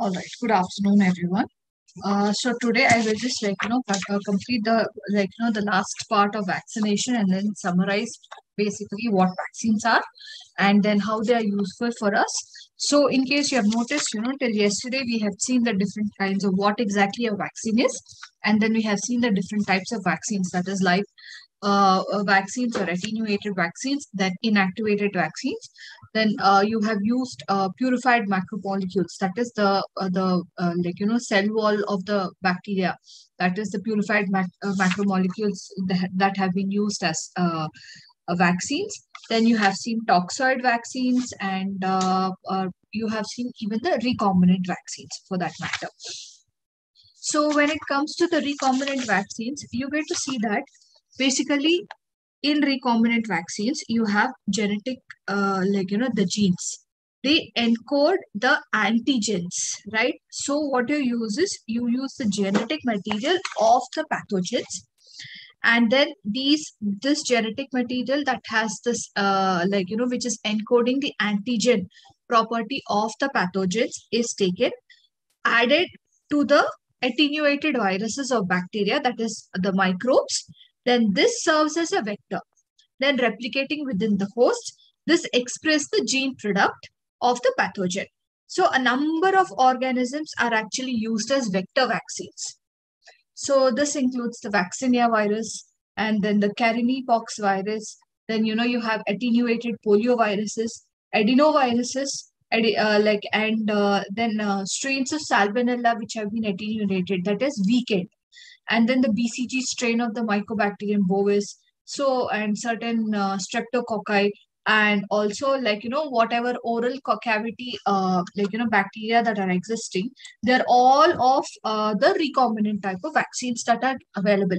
All right. Good afternoon, everyone. Uh, so today I will just like you know uh, complete the like you know the last part of vaccination and then summarize basically what vaccines are and then how they are useful for us. So in case you have noticed, you know, till yesterday we have seen the different kinds of what exactly a vaccine is, and then we have seen the different types of vaccines. That is like uh, uh, vaccines or attenuated vaccines, then inactivated vaccines. Then uh, you have used uh, purified macromolecules. That is the uh, the uh, like you know cell wall of the bacteria. That is the purified mac- macromolecules that, that have been used as vaccines. Then you have seen toxoid vaccines, and you have seen even the recombinant vaccines for that matter. So when it comes to the recombinant vaccines, you get to see that basically in recombinant vaccines you have genetic uh, like you know the genes. They encode the antigens right? So what you use is you use the genetic material of the pathogens. And then these this genetic material that has this uh, like you know which is encoding the antigen property of the pathogens is taken added to the attenuated viruses or bacteria that is the microbes then this serves as a vector. Then replicating within the host, this express the gene product of the pathogen. So a number of organisms are actually used as vector vaccines. So this includes the vaccinia virus and then the canarypox virus. Then you know you have attenuated polioviruses, adenoviruses, uh, like and uh, then uh, strains of salmonella which have been attenuated that is weakened and then the BCG strain of the Mycobacterium bovis. So, and certain uh, streptococci, and also like you know whatever oral cavity, uh, like you know bacteria that are existing, they're all of uh, the recombinant type of vaccines that are available.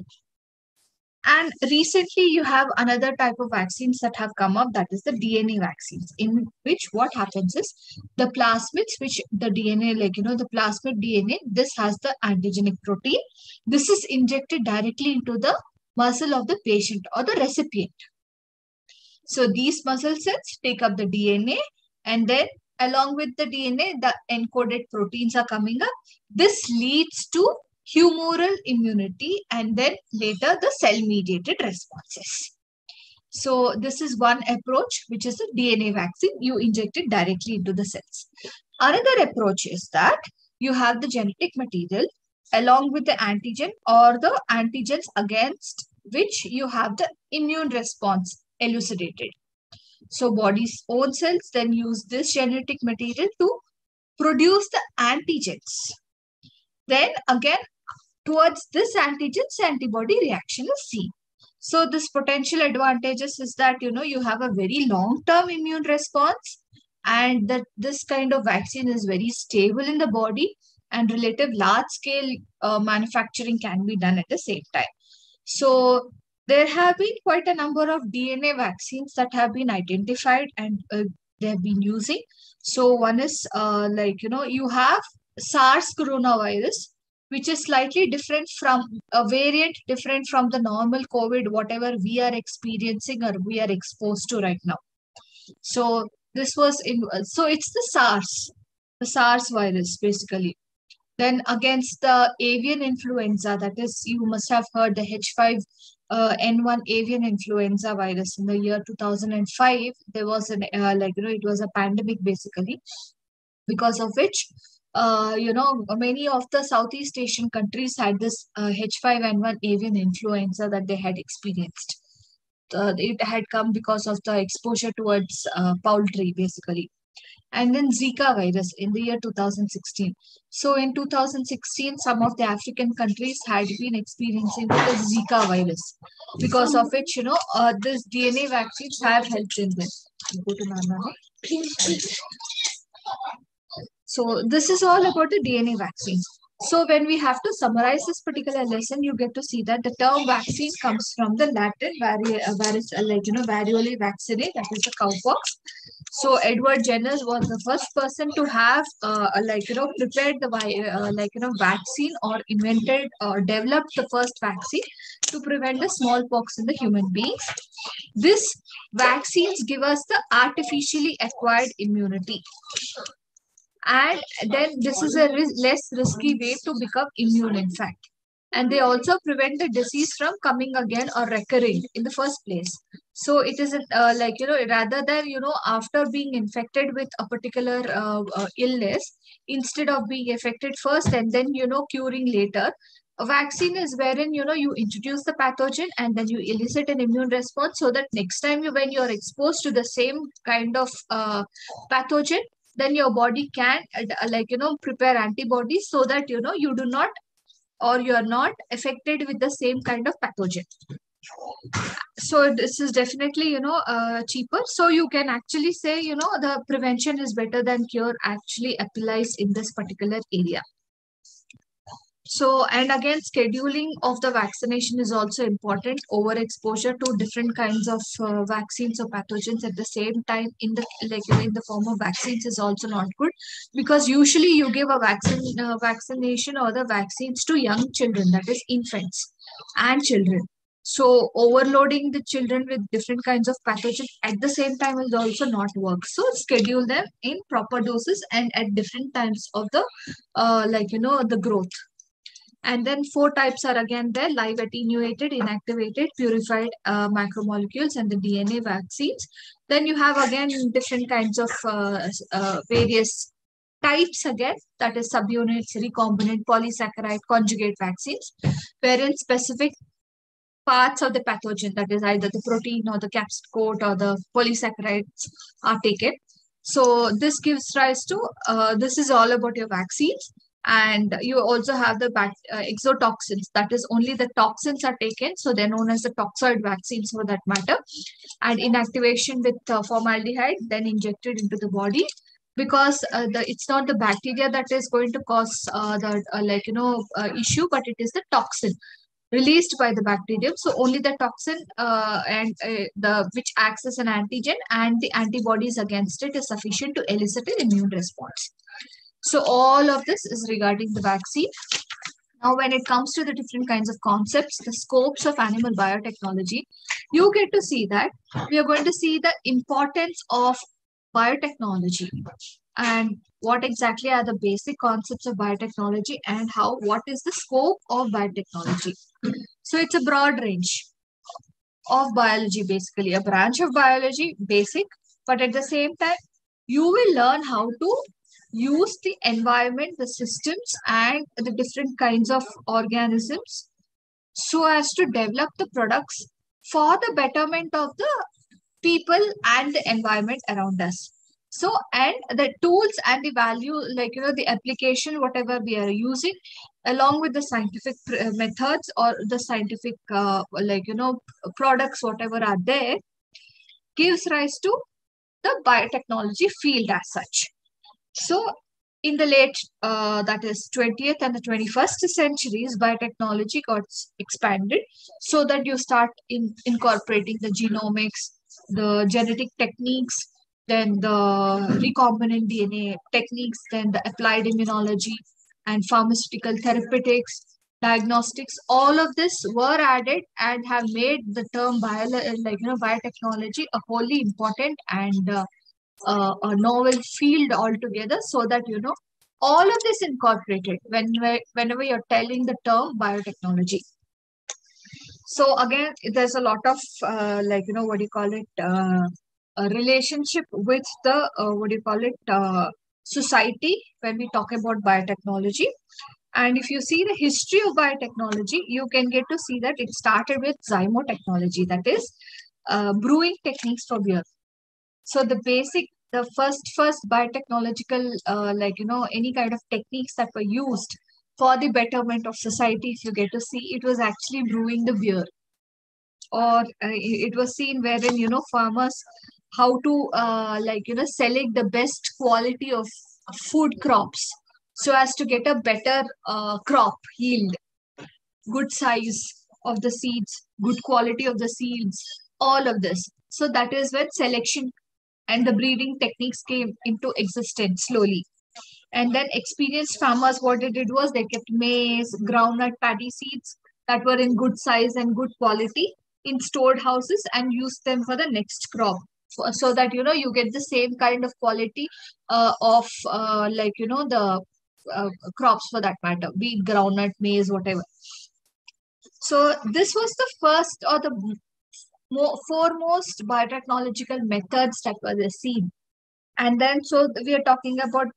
And recently, you have another type of vaccines that have come up that is the DNA vaccines, in which what happens is the plasmids, which the DNA, like you know, the plasmid DNA, this has the antigenic protein. This is injected directly into the muscle of the patient or the recipient. So these muscle cells take up the DNA and then along with the DNA, the encoded proteins are coming up. This leads to humoral immunity and then later the cell mediated responses. So this is one approach, which is a DNA vaccine. You inject it directly into the cells. Another approach is that you have the genetic material along with the antigen or the antigens against which you have the immune response elucidated. So body's own cells then use this genetic material to produce the antigens. Then again, towards this antigens, antibody reaction is seen. So this potential advantages is that, you know, you have a very long-term immune response and that this kind of vaccine is very stable in the body and relative large-scale uh, manufacturing can be done at the same time. So there have been quite a number of DNA vaccines that have been identified and uh, they have been using. So one is uh, like, you know, you have SARS coronavirus, which is slightly different from a variant different from the normal COVID, whatever we are experiencing or we are exposed to right now. So this was in, so it's the SARS, the SARS virus basically. Then against the avian influenza, that is, you must have heard the H5 uh, N1 avian influenza virus in the year 2005. There was an, uh, like, you know, it was a pandemic basically, because of which, uh, you know, many of the Southeast Asian countries had this uh, H5N1 avian influenza that they had experienced. Uh, it had come because of the exposure towards uh, poultry, basically and then Zika virus in the year 2016. So in 2016, some of the African countries had been experiencing the Zika virus, because of which, you know, uh, this DNA vaccines have helped in this. Go to Nana. So this is all about the DNA vaccines. So when we have to summarize this particular lesson, you get to see that the term vaccine comes from the Latin vari- uh, uh, like, you know, variole vaccine, that is the cowpox. So Edward Jenner was the first person to have, uh, like, you know, prepared the, uh, like, you know, vaccine or invented or developed the first vaccine to prevent the smallpox in the human beings. This vaccines give us the artificially acquired immunity. And then this is a less risky way to become immune in fact. And they also prevent the disease from coming again or recurring in the first place. So it is uh, like you know rather than you know after being infected with a particular uh, uh, illness instead of being affected first and then you know curing later a vaccine is wherein you know you introduce the pathogen and then you elicit an immune response so that next time you when you're exposed to the same kind of uh, pathogen then your body can uh, like you know prepare antibodies so that you know you do not or you are not affected with the same kind of pathogen. So this is definitely you know uh, cheaper. So you can actually say you know the prevention is better than cure actually applies in this particular area so, and again, scheduling of the vaccination is also important. Overexposure to different kinds of uh, vaccines or pathogens at the same time in the like in the form of vaccines is also not good because usually you give a vaccine uh, vaccination or the vaccines to young children, that is infants and children. So overloading the children with different kinds of pathogens at the same time will also not work. So schedule them in proper doses and at different times of the uh, like you know the growth. And then four types are again there, live attenuated, inactivated, purified uh, macromolecules and the DNA vaccines. Then you have again different kinds of uh, uh, various types again, that is subunits, recombinant, polysaccharide, conjugate vaccines, wherein specific parts of the pathogen, that is either the protein or the capsid coat or the polysaccharides are taken. So this gives rise to, uh, this is all about your vaccines and you also have the uh, exotoxins. That is only the toxins are taken. So they're known as the toxoid vaccines for that matter. And inactivation with uh, formaldehyde then injected into the body. Because uh, the it's not the bacteria that is going to cause uh, the uh, like you know uh, issue but it is the toxin released by the bacterium. So only the toxin and the which acts as an antigen and the antibodies against it is sufficient to elicit an immune response so all of this is regarding the vaccine. Now, when it comes to the different kinds of concepts, the scopes of animal biotechnology, you get to see that we are going to see the importance of biotechnology and what exactly are the basic concepts of biotechnology and how what is the scope of biotechnology. So it's a broad range of biology, basically a branch of biology, basic, but at the same time, you will learn how to use the environment, the systems, and the different kinds of organisms so as to develop the products for the betterment of the people and the environment around us. So, and the tools and the value, like, you know, the application, whatever we are using, along with the scientific uh, methods or the scientific, uh, like, you know, products, whatever are there, gives rise to the biotechnology field as such. So in the late, uh, that is 20th and the 21st centuries, biotechnology got expanded so that you start in incorporating the genomics, the genetic techniques, then the recombinant DNA techniques, then the applied immunology and pharmaceutical therapeutics, diagnostics, all of this were added and have made the term bio, like, you know, biotechnology a wholly important and uh, uh, a novel field altogether so that you know all of this incorporated when whenever you're telling the term biotechnology. So again there's a lot of uh, like you know what do you call it uh, a relationship with the uh, what do you call it uh, society when we talk about biotechnology. And if you see the history of biotechnology you can get to see that it started with zymotechnology that is uh, brewing techniques for beer so the basic, the first, first biotechnological, uh, like, you know, any kind of techniques that were used for the betterment of society, if you get to see, it was actually brewing the beer. Or uh, it was seen wherein, you know, farmers, how to, uh, like, you know, select the best quality of food crops so as to get a better uh, crop yield, good size of the seeds, good quality of the seeds, all of this. So that is when selection and the breeding techniques came into existence slowly. And then experienced farmers, what they did was they kept maize, groundnut paddy seeds that were in good size and good quality in stored houses and used them for the next crop. so that you know you get the same kind of quality uh, of uh, like you know the uh, crops for that matter be it groundnut maize whatever so this was the first or the foremost biotechnological methods that were seen. And then so we are talking about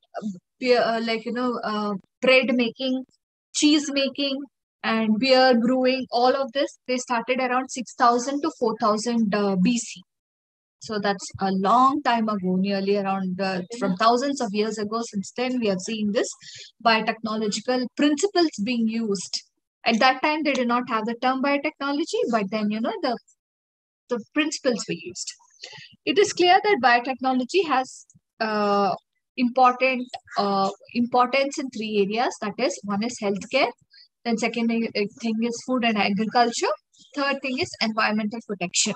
uh, like you know uh, bread making cheese making and beer brewing all of this they started around 6000 to 4000 uh, bc so that's a long time ago nearly around uh, from thousands of years ago since then we have seen this biotechnological principles being used. At that time they did not have the term biotechnology but then you know the the principles were used it is clear that biotechnology has uh, important uh, importance in three areas. That is, one is healthcare. Then second thing is food and agriculture. Third thing is environmental protection.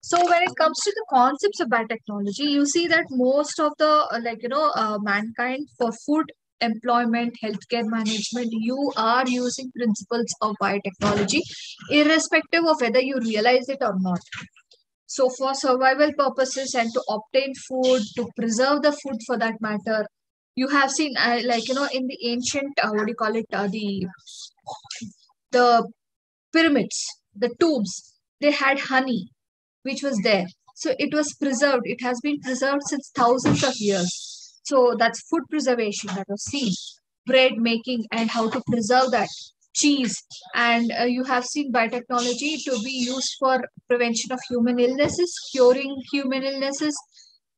So when it comes to the concepts of biotechnology, you see that most of the uh, like you know uh, mankind for food employment, healthcare management, you are using principles of biotechnology, irrespective of whether you realize it or not. So for survival purposes and to obtain food, to preserve the food for that matter, you have seen uh, like, you know, in the ancient, uh, what do you call it, uh, the, the pyramids, the tombs, they had honey, which was there. So it was preserved. It has been preserved since thousands of years. So that's food preservation that was seen. Bread making and how to preserve that. Cheese. And uh, you have seen biotechnology to be used for prevention of human illnesses curing human illnesses.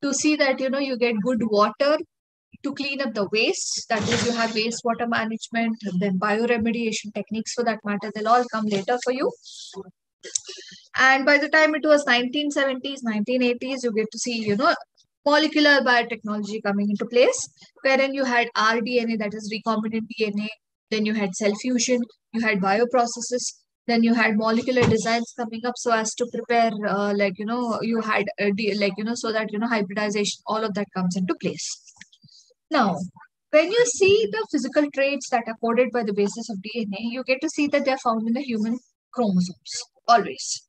To see that you know you get good water to clean up the waste. That is you have wastewater management then bioremediation techniques. For that matter they'll all come later for you. And by the time it was 1970s 1980s you get to see you know molecular biotechnology coming into place wherein you had rDNA that is recombinant DNA then you had cell fusion, you had bioprocesses, then you had molecular designs coming up so as to prepare uh, like you know you had uh, like you know so that you know hybridization all of that comes into place. Now when you see the physical traits that are coded by the basis of dna you get to see that they're found in the human chromosomes always.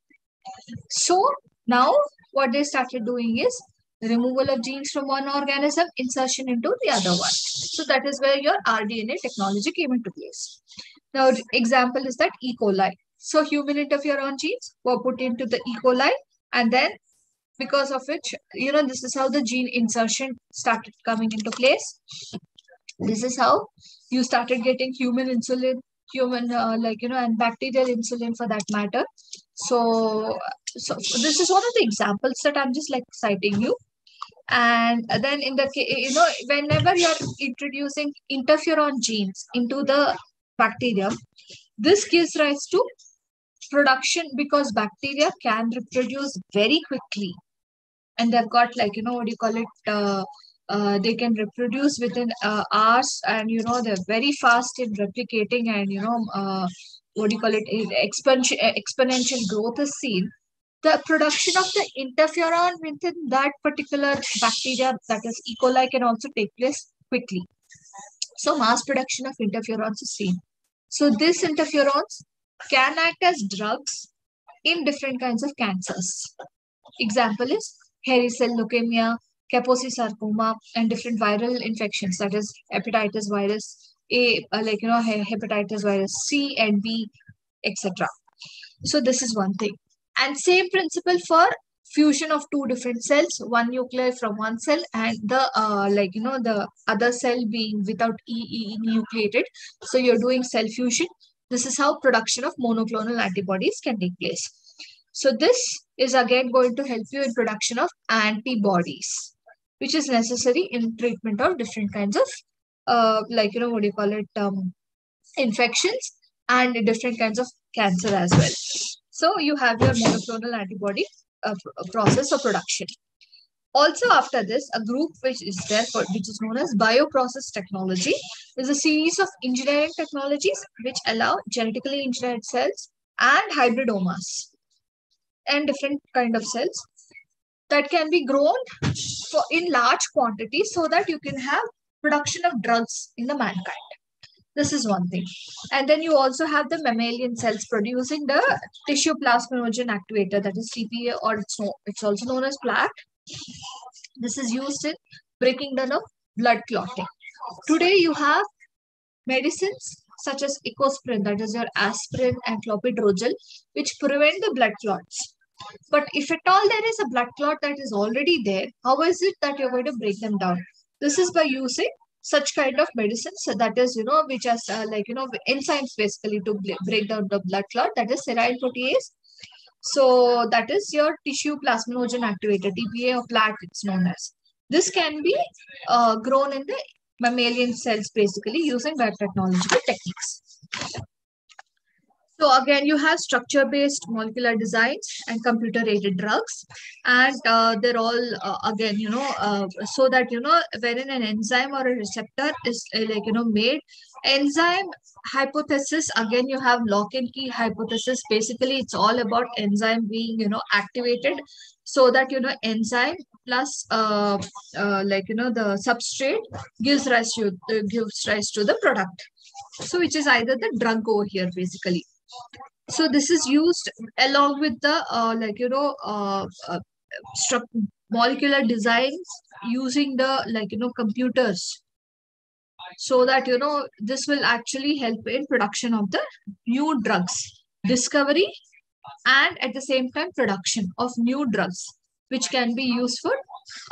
So now what they started doing is removal of genes from one organism, insertion into the other one. So that is where your rDNA technology came into place. Now, example is that E. coli. So human interferon genes were put into the E. coli and then because of which, you know, this is how the gene insertion started coming into place. This is how you started getting human insulin, human, uh, like, you know, and bacterial insulin for that matter. So, so this is one of the examples that I'm just like citing you. And then in the you know whenever you're introducing interferon genes into the bacterium this gives rise to production because bacteria can reproduce very quickly. And they've got like you know what do you call it uh, uh, they can reproduce within uh, hours. And you know they're very fast in replicating and you know uh, what do you call it exponential exponential growth is seen the production of the interferon within that particular bacteria, that is E. coli, can also take place quickly. So mass production of interferons is seen. So these interferons can act as drugs in different kinds of cancers. Example is hairy cell leukemia, Kaposi sarcoma, and different viral infections, that is hepatitis virus A, uh, like, you know, hepatitis virus C and B, etc. So this is one thing. And same principle for fusion of two different cells, one nuclei from one cell and the uh, like, you know, the other cell being without enucleated. So you're doing cell fusion. This is how production of monoclonal antibodies can take place. So this is again going to help you in production of antibodies, which is necessary in treatment of different kinds of, uh, like, you know, what do you call it, um, infections and different kinds of cancer as well. So you have your monoclonal antibody uh, uh, process of production. Also after this, a group which is there for, which is known as bioprocess technology is a series of engineering technologies which allow genetically engineered cells and hybridomas and different kind of cells that can be grown for in large quantities so that you can have production of drugs in the mankind. This is one thing. And then you also have the mammalian cells producing the tissue plasminogen activator, that is TPA, or it's, no, it's also known as PLAT. This is used in breaking down of blood clotting. Today you have medicines such as ecosprin, that is your aspirin and clopidogrel, which prevent the blood clots. But if at all there is a blood clot that is already there, how is it that you're going to break them down? This is by using such kind of medicines that is you know which has uh, like you know enzymes basically to break down the blood clot that is serine protease. So that is your tissue plasminogen activator tpa or plat it's known as. This can be uh, grown in the mammalian cells basically using biotechnological techniques so again, you have structure-based molecular designs and computer-aided drugs. And uh, they're all, uh, again, you know, uh, so that, you know, wherein an enzyme or a receptor is uh, like, you know, made. Enzyme hypothesis, again, you have lock and key hypothesis. Basically, it's all about enzyme being, you know, activated so that, you know, enzyme plus uh, uh, like, you know, the substrate gives rise to, gives rise to the product. So which is either the drug over here, basically. So this is used along with the uh, like you know uh, uh, molecular designs using the like you know computers. So that you know this will actually help in production of the new drugs discovery and at the same time production of new drugs which can be used for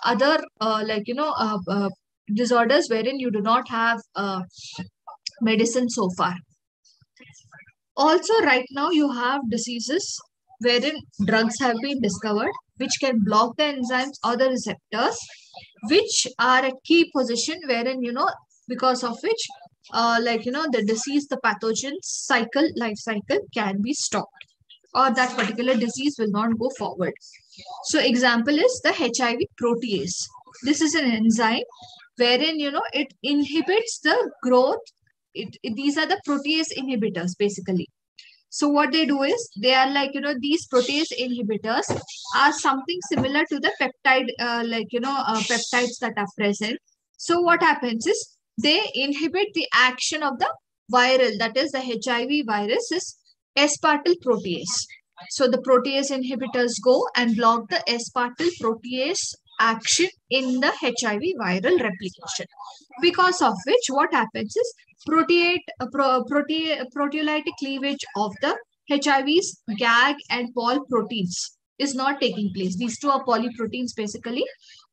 other uh, like you know uh, uh, disorders wherein you do not have medicine so far also, right now you have diseases wherein drugs have been discovered which can block the enzymes or the receptors which are a key position wherein you know because of which uh, like you know the disease the pathogen cycle life cycle can be stopped or that particular disease will not go forward. So example is the hiv protease. This is an enzyme wherein you know it inhibits the growth it, it, these are the protease inhibitors basically. So what they do is they are like, you know, these protease inhibitors are something similar to the peptide, uh, like, you know, uh, peptides that are present. So what happens is they inhibit the action of the viral, that is the HIV virus is aspartyl protease. So the protease inhibitors go and block the aspartyl protease action in the HIV viral replication. Because of which what happens is proteate, uh, pro, prote, proteolytic cleavage of the HIV's GAG and POL proteins is not taking place. These two are polyproteins basically,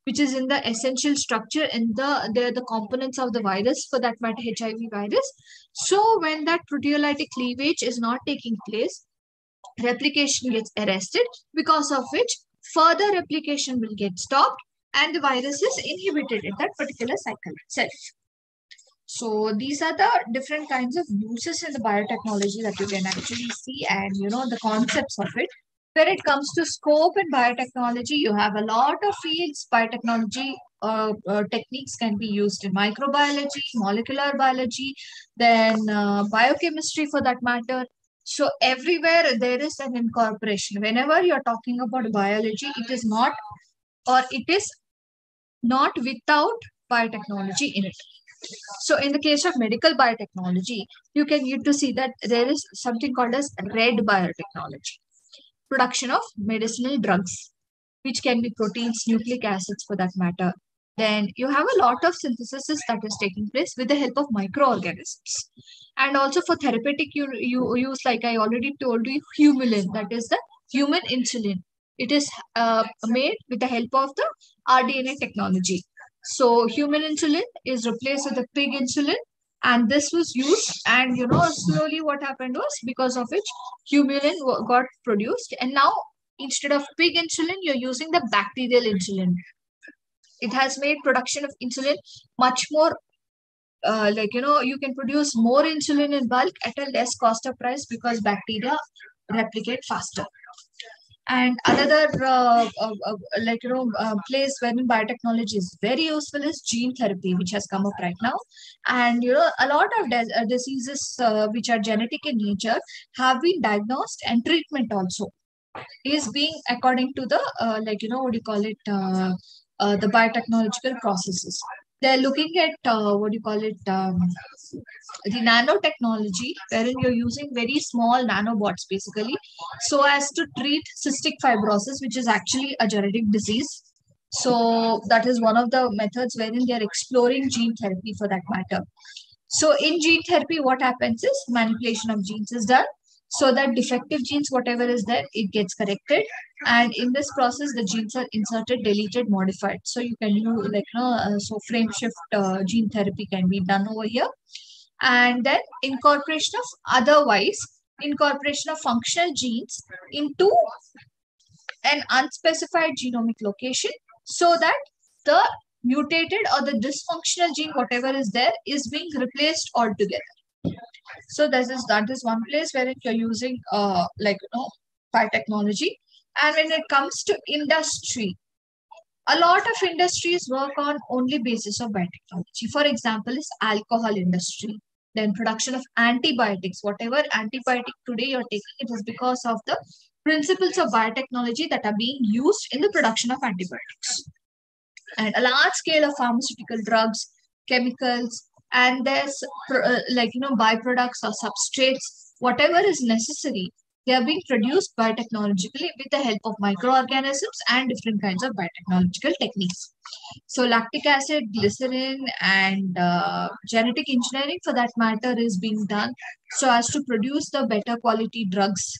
which is in the essential structure and the they're the components of the virus for that matter HIV virus. So when that proteolytic cleavage is not taking place, replication gets arrested because of which further replication will get stopped and the virus is inhibited in that particular cycle itself. So these are the different kinds of uses in the biotechnology that you can actually see and you know the concepts of it. When it comes to scope in biotechnology, you have a lot of fields. Biotechnology uh, uh, techniques can be used in microbiology, molecular biology, then uh, biochemistry for that matter. So everywhere there is an incorporation. Whenever you're talking about biology, it is not or it is not without biotechnology in it. So in the case of medical biotechnology, you can get to see that there is something called as red biotechnology, production of medicinal drugs, which can be proteins, nucleic acids for that matter. Then you have a lot of synthesis that is taking place with the help of microorganisms. And also for therapeutic, you, you use, like I already told you, humulin, that is the human insulin. It is uh, made with the help of the rDNA technology. So human insulin is replaced with the pig insulin and this was used and you know slowly what happened was because of which humulin got produced and now instead of pig insulin you're using the bacterial insulin. It has made production of insulin much more uh, like you know you can produce more insulin in bulk at a less cost of price because bacteria replicate faster and another uh, uh, uh, like you know uh, place where biotechnology is very useful is gene therapy which has come up right now. And you know a lot of uh, diseases uh, which are genetic in nature have been diagnosed and treatment also is being according to the like you know what do you call it the biotechnological processes they're looking at uh, what do you call it um, the nanotechnology wherein you're using very small nanobots basically so as to treat cystic fibrosis which is actually a genetic disease. So that is one of the methods wherein they're exploring gene therapy for that matter. So in gene therapy what happens is manipulation of genes is done so that defective genes whatever is there it gets corrected. And in this process the genes are inserted deleted modified. So you can do like you know uh, so frame shift uh, gene therapy can be done over here. And then incorporation of otherwise incorporation of functional genes into an unspecified genomic location so that the mutated or the dysfunctional gene whatever is there is being replaced altogether so this is that is one place where you're using uh like you know biotechnology and when it comes to industry, a lot of industries work on only basis of biotechnology. For example, is alcohol industry. Then production of antibiotics. Whatever antibiotic today you're taking, it is because of the principles of biotechnology that are being used in the production of antibiotics. And a large scale of pharmaceutical drugs, chemicals, and there's uh, like you know byproducts or substrates, whatever is necessary they are being produced biotechnologically with the help of microorganisms and different kinds of biotechnological techniques. So lactic acid, glycerin, and uh, genetic engineering for that matter is being done so as to produce the better quality drugs.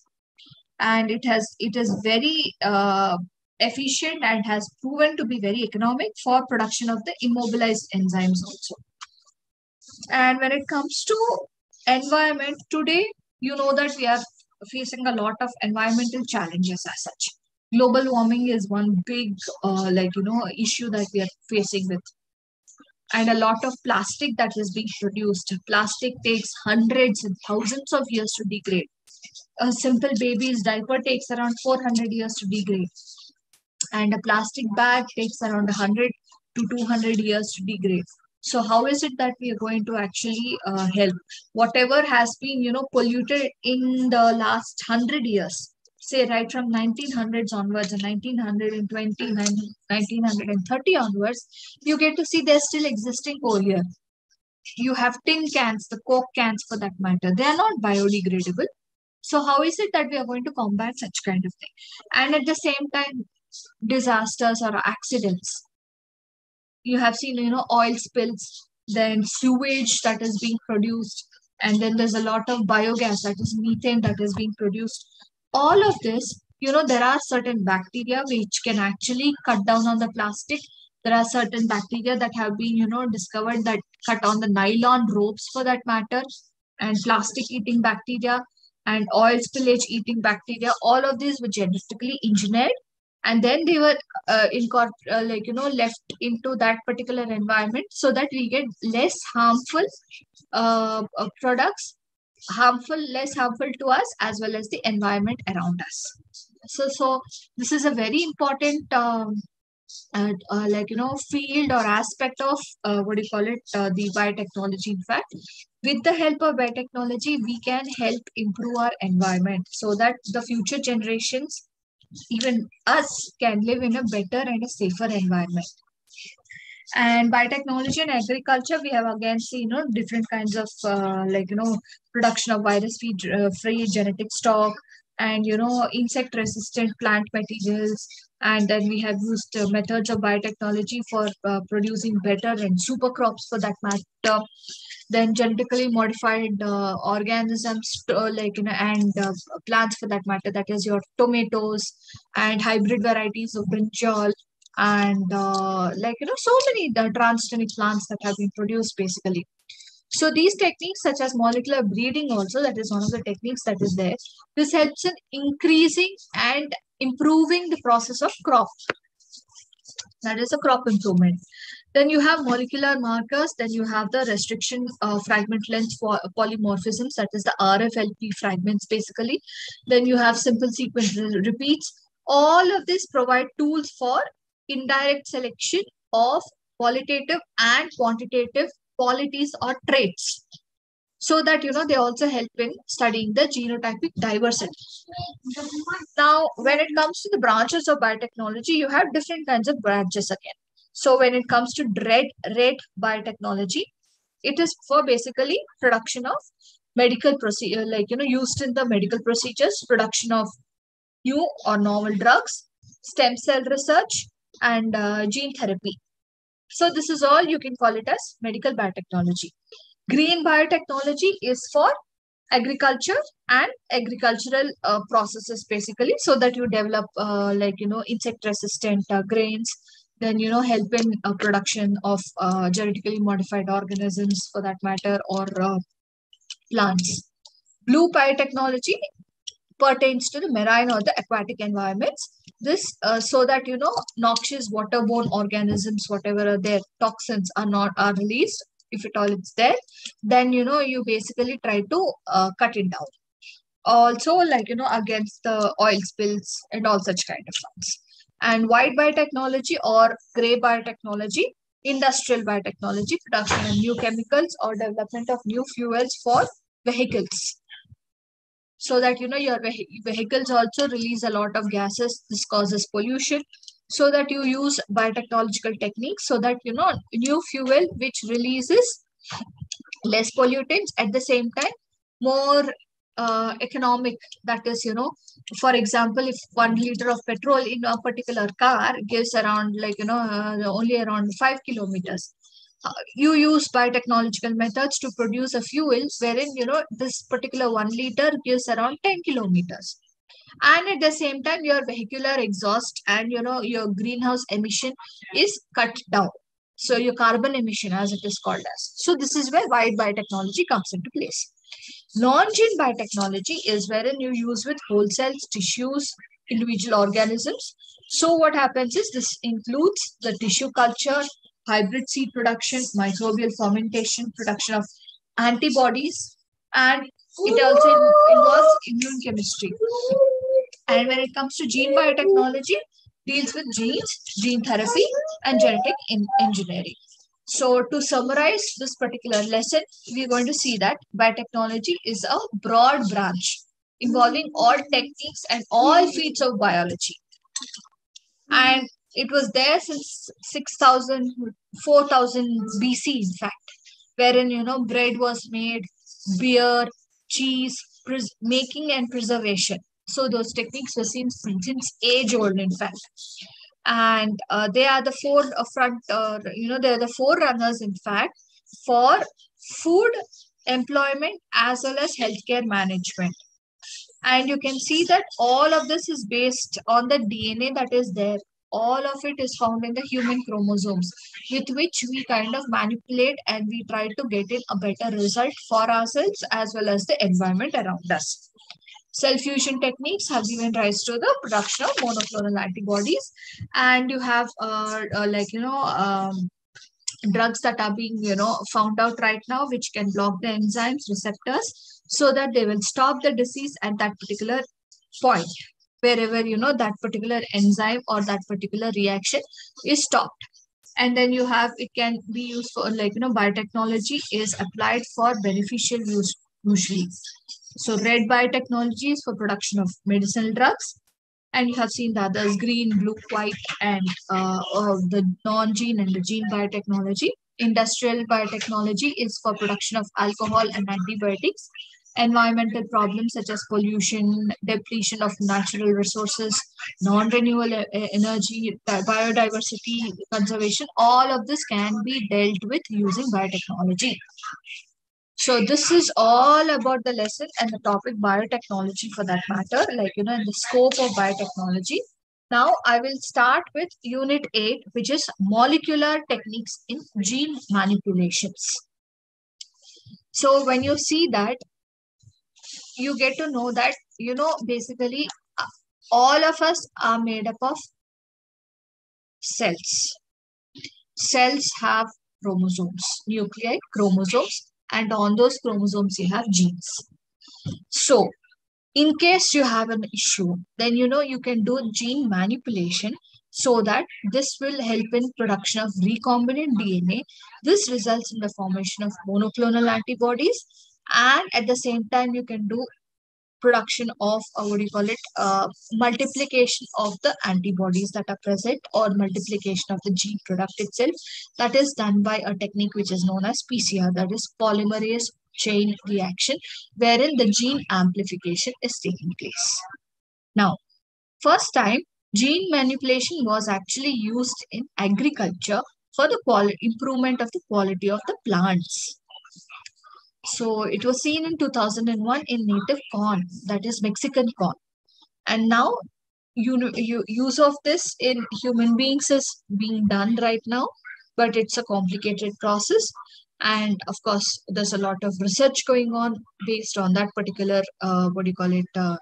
And it has it is very uh, efficient and has proven to be very economic for production of the immobilized enzymes also. And when it comes to environment today, you know that we are facing a lot of environmental challenges as such. Global warming is one big, uh, like, you know, issue that we are facing with. And a lot of plastic that is being produced. Plastic takes hundreds and thousands of years to degrade. A simple baby's diaper takes around 400 years to degrade. And a plastic bag takes around 100 to 200 years to degrade so how is it that we are going to actually uh, help? Whatever has been you know polluted in the last 100 years say right from 1900s onwards and 1920 1930 onwards you get to see they're still existing over here. You have tin cans the coke cans for that matter. They are not biodegradable. So how is it that we are going to combat such kind of thing? And at the same time disasters or accidents you have seen you know oil spills then sewage that is being produced and then there's a lot of biogas that is methane that is being produced. All of this you know there are certain bacteria which can actually cut down on the plastic. There are certain bacteria that have been you know discovered that cut on the nylon ropes for that matter and plastic eating bacteria and oil spillage eating bacteria. All of these were genetically engineered and then they were uh, uh, like you know left into that particular environment so that we get less harmful uh, uh, products harmful less harmful to us as well as the environment around us. So so this is a very important um, uh, uh, like you know field or aspect of uh, what do you call it uh, the biotechnology. In fact with the help of biotechnology we can help improve our environment so that the future generations even us can live in a better and a safer environment. And biotechnology and agriculture, we have again seen you know, different kinds of uh, like, you know, production of virus-free uh, free genetic stock and, you know, insect-resistant plant materials. And then we have used uh, methods of biotechnology for uh, producing better and super crops for that matter then genetically modified uh, organisms uh, like you know and uh, plants for that matter that is your tomatoes and hybrid varieties of brinjal and uh, like you know so many the transgenic plants that have been produced basically. So these techniques such as molecular breeding also that is one of the techniques that is there this helps in increasing and improving the process of crop. That is a crop improvement then you have molecular markers. Then you have the restriction uh, fragment length for polymorphisms, that is the RFLP fragments basically. Then you have simple sequence repeats. All of this provide tools for indirect selection of qualitative and quantitative qualities or traits so that you know they also help in studying the genotypic diversity now when it comes to the branches of biotechnology you have different kinds of branches again So when it comes to red, red biotechnology, it is for basically production of medical procedure, like, you know, used in the medical procedures, production of new or novel drugs, stem cell research, and uh, gene therapy. So this is all you can call it as medical biotechnology. Green biotechnology is for agriculture and agricultural uh, processes basically so that you develop uh, like you know insect resistant uh, grains then you know help in uh, production of uh, genetically modified organisms for that matter or uh, plants. Blue biotechnology pertains to the marine or the aquatic environments. This so that you know noxious waterborne organisms whatever are there toxins are not are released if at all it's there then you know you basically try to uh, cut it down. Also like you know against the oil spills and all such kind of things and white biotechnology or gray biotechnology industrial biotechnology production of new chemicals or development of new fuels for vehicles. So that you know your vehicles also release a lot of gases. This causes pollution. So that you use biotechnological techniques so that you know new fuel which releases less pollutants at the same time more uh, economic that is you know for example if one liter of petrol in a particular car gives around like you know uh, only around 5 kilometers uh, you use biotechnological methods to produce a fuel wherein you know this particular one liter gives around 10 kilometers. And at the same time your vehicular exhaust and you know your greenhouse emission is cut down. So your carbon emission as it is called as. So this is where white biotechnology comes into place non-gene biotechnology is wherein you use with whole cells tissues individual organisms so what happens is this includes the tissue culture hybrid seed production microbial fermentation production of antibodies and it also involves immune chemistry and when it comes to gene biotechnology, deals with genes, gene therapy, and genetic engineering. So to summarize this particular lesson, we're going to see that biotechnology is a broad branch involving all techniques and all fields of biology. And it was there since 6000, 4000 BC, in fact, wherein, you know, bread was made, beer, cheese, making and preservation. So those techniques were seen since age old, in fact. And uh, they are the four uh, front, uh, you know, they are the forerunners, in fact, for food, employment, as well as healthcare management. And you can see that all of this is based on the DNA that is there. All of it is found in the human chromosomes, with which we kind of manipulate and we try to get in a better result for ourselves as well as the environment around us. Cell fusion techniques have given rise to the production of monoclonal antibodies. And you have uh, uh, like, you know, um, drugs that are being, you know, found out right now, which can block the enzymes receptors so that they will stop the disease at that particular point wherever, you know, that particular enzyme or that particular reaction is stopped and then you have it can be used for like you know biotechnology is applied for beneficial use usually so red biotechnology is for production of medicinal drugs. And you have seen the others, green, blue, white, and uh, uh, the non-gene and the gene biotechnology. Industrial biotechnology is for production of alcohol and antibiotics. Environmental problems such as pollution, depletion of natural resources, non-renewable energy, biodiversity conservation, all of this can be dealt with using biotechnology. So this is all about the lesson and the topic biotechnology for that matter, like, you know, in the scope of biotechnology. Now I will start with unit 8, which is molecular techniques in gene manipulations. So when you see that, you get to know that, you know, basically uh, all of us are made up of cells. Cells have chromosomes, nuclei, chromosomes, and on those chromosomes you have genes. So in case you have an issue, then you know you can do gene manipulation so that this will help in production of recombinant DNA. This results in the formation of monoclonal antibodies and at the same time you can do production of uh, what do you call it uh, multiplication of the antibodies that are present or multiplication of the gene product itself that is done by a technique which is known as pcr that is polymerase chain reaction wherein the gene amplification is taking place. Now first time gene manipulation was actually used in agriculture for the quality improvement of the quality of the plants so it was seen in 2001 in native corn, that is Mexican corn. And now you, know you, use of this in human beings is being done right now, but it's a complicated process. And of course, there's a lot of research going on based on that particular, uh, what do you call it, uh,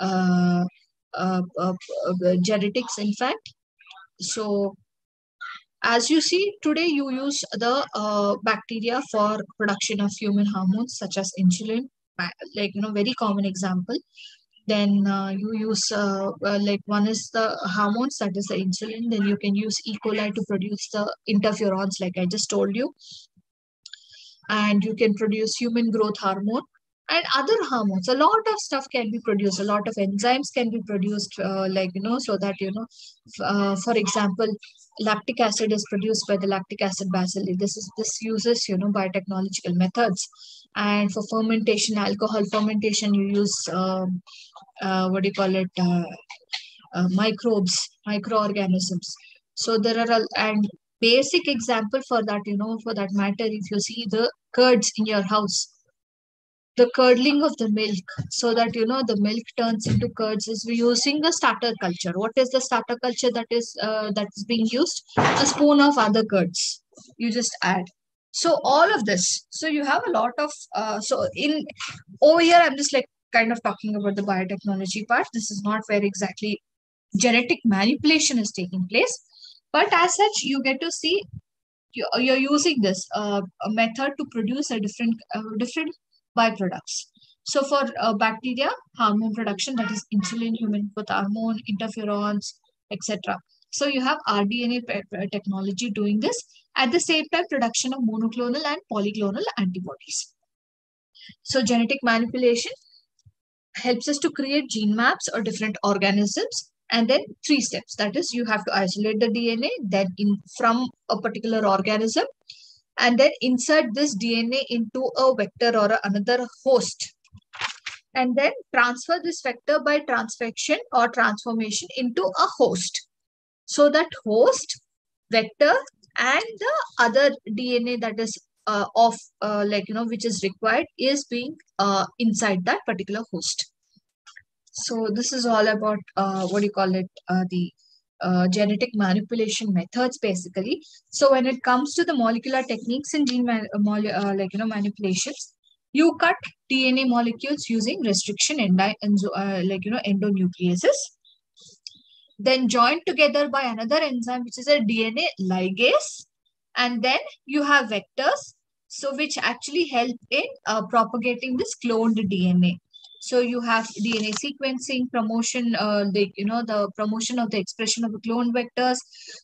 uh, uh, uh, uh genetics, in fact. So as you see, today you use the uh, bacteria for production of human hormones such as insulin, like, you know, very common example. Then uh, you use, uh, like one is the hormones, that is the insulin. Then you can use E. coli to produce the interferons, like I just told you. And you can produce human growth hormone and other hormones a lot of stuff can be produced a lot of enzymes can be produced uh, like you know so that you know uh, for example lactic acid is produced by the lactic acid bacilli. This is this uses you know biotechnological methods. And for fermentation alcohol fermentation you use um, uh, what do you call it uh, uh, microbes microorganisms. So there are and basic example for that you know for that matter if you see the curds in your house the curdling of the milk so that you know the milk turns into curds is we're using the starter culture. What is the starter culture that is uh, that is being used? A spoon of other curds. You just add. So all of this. So you have a lot of uh, so in over here i'm just like kind of talking about the biotechnology part. This is not where exactly genetic manipulation is taking place. But as such you get to see you're using this uh, method to produce a different uh, different byproducts. So for uh, bacteria, hormone production, that is insulin, human growth hormone, interferons, etc. So you have rDNA technology doing this. At the same time, production of monoclonal and polyclonal antibodies. So genetic manipulation helps us to create gene maps or different organisms and then three steps that is you have to isolate the dna then in from a particular organism and then insert this DNA into a vector or another host. And then transfer this vector by transfection or transformation into a host. So that host, vector and the other DNA that is uh, of uh, like, you know, which is required is being uh, inside that particular host. So this is all about uh, what do you call it? Uh, the uh, genetic manipulation methods basically. So when it comes to the molecular techniques in gene uh, like you know manipulations you cut dna molecules using restriction endi uh, like you know endonucleases then joined together by another enzyme which is a dna ligase and then you have vectors so which actually help in uh, propagating this cloned dna so you have DNA sequencing, promotion, uh, the you know the promotion of the expression of the cloned vectors,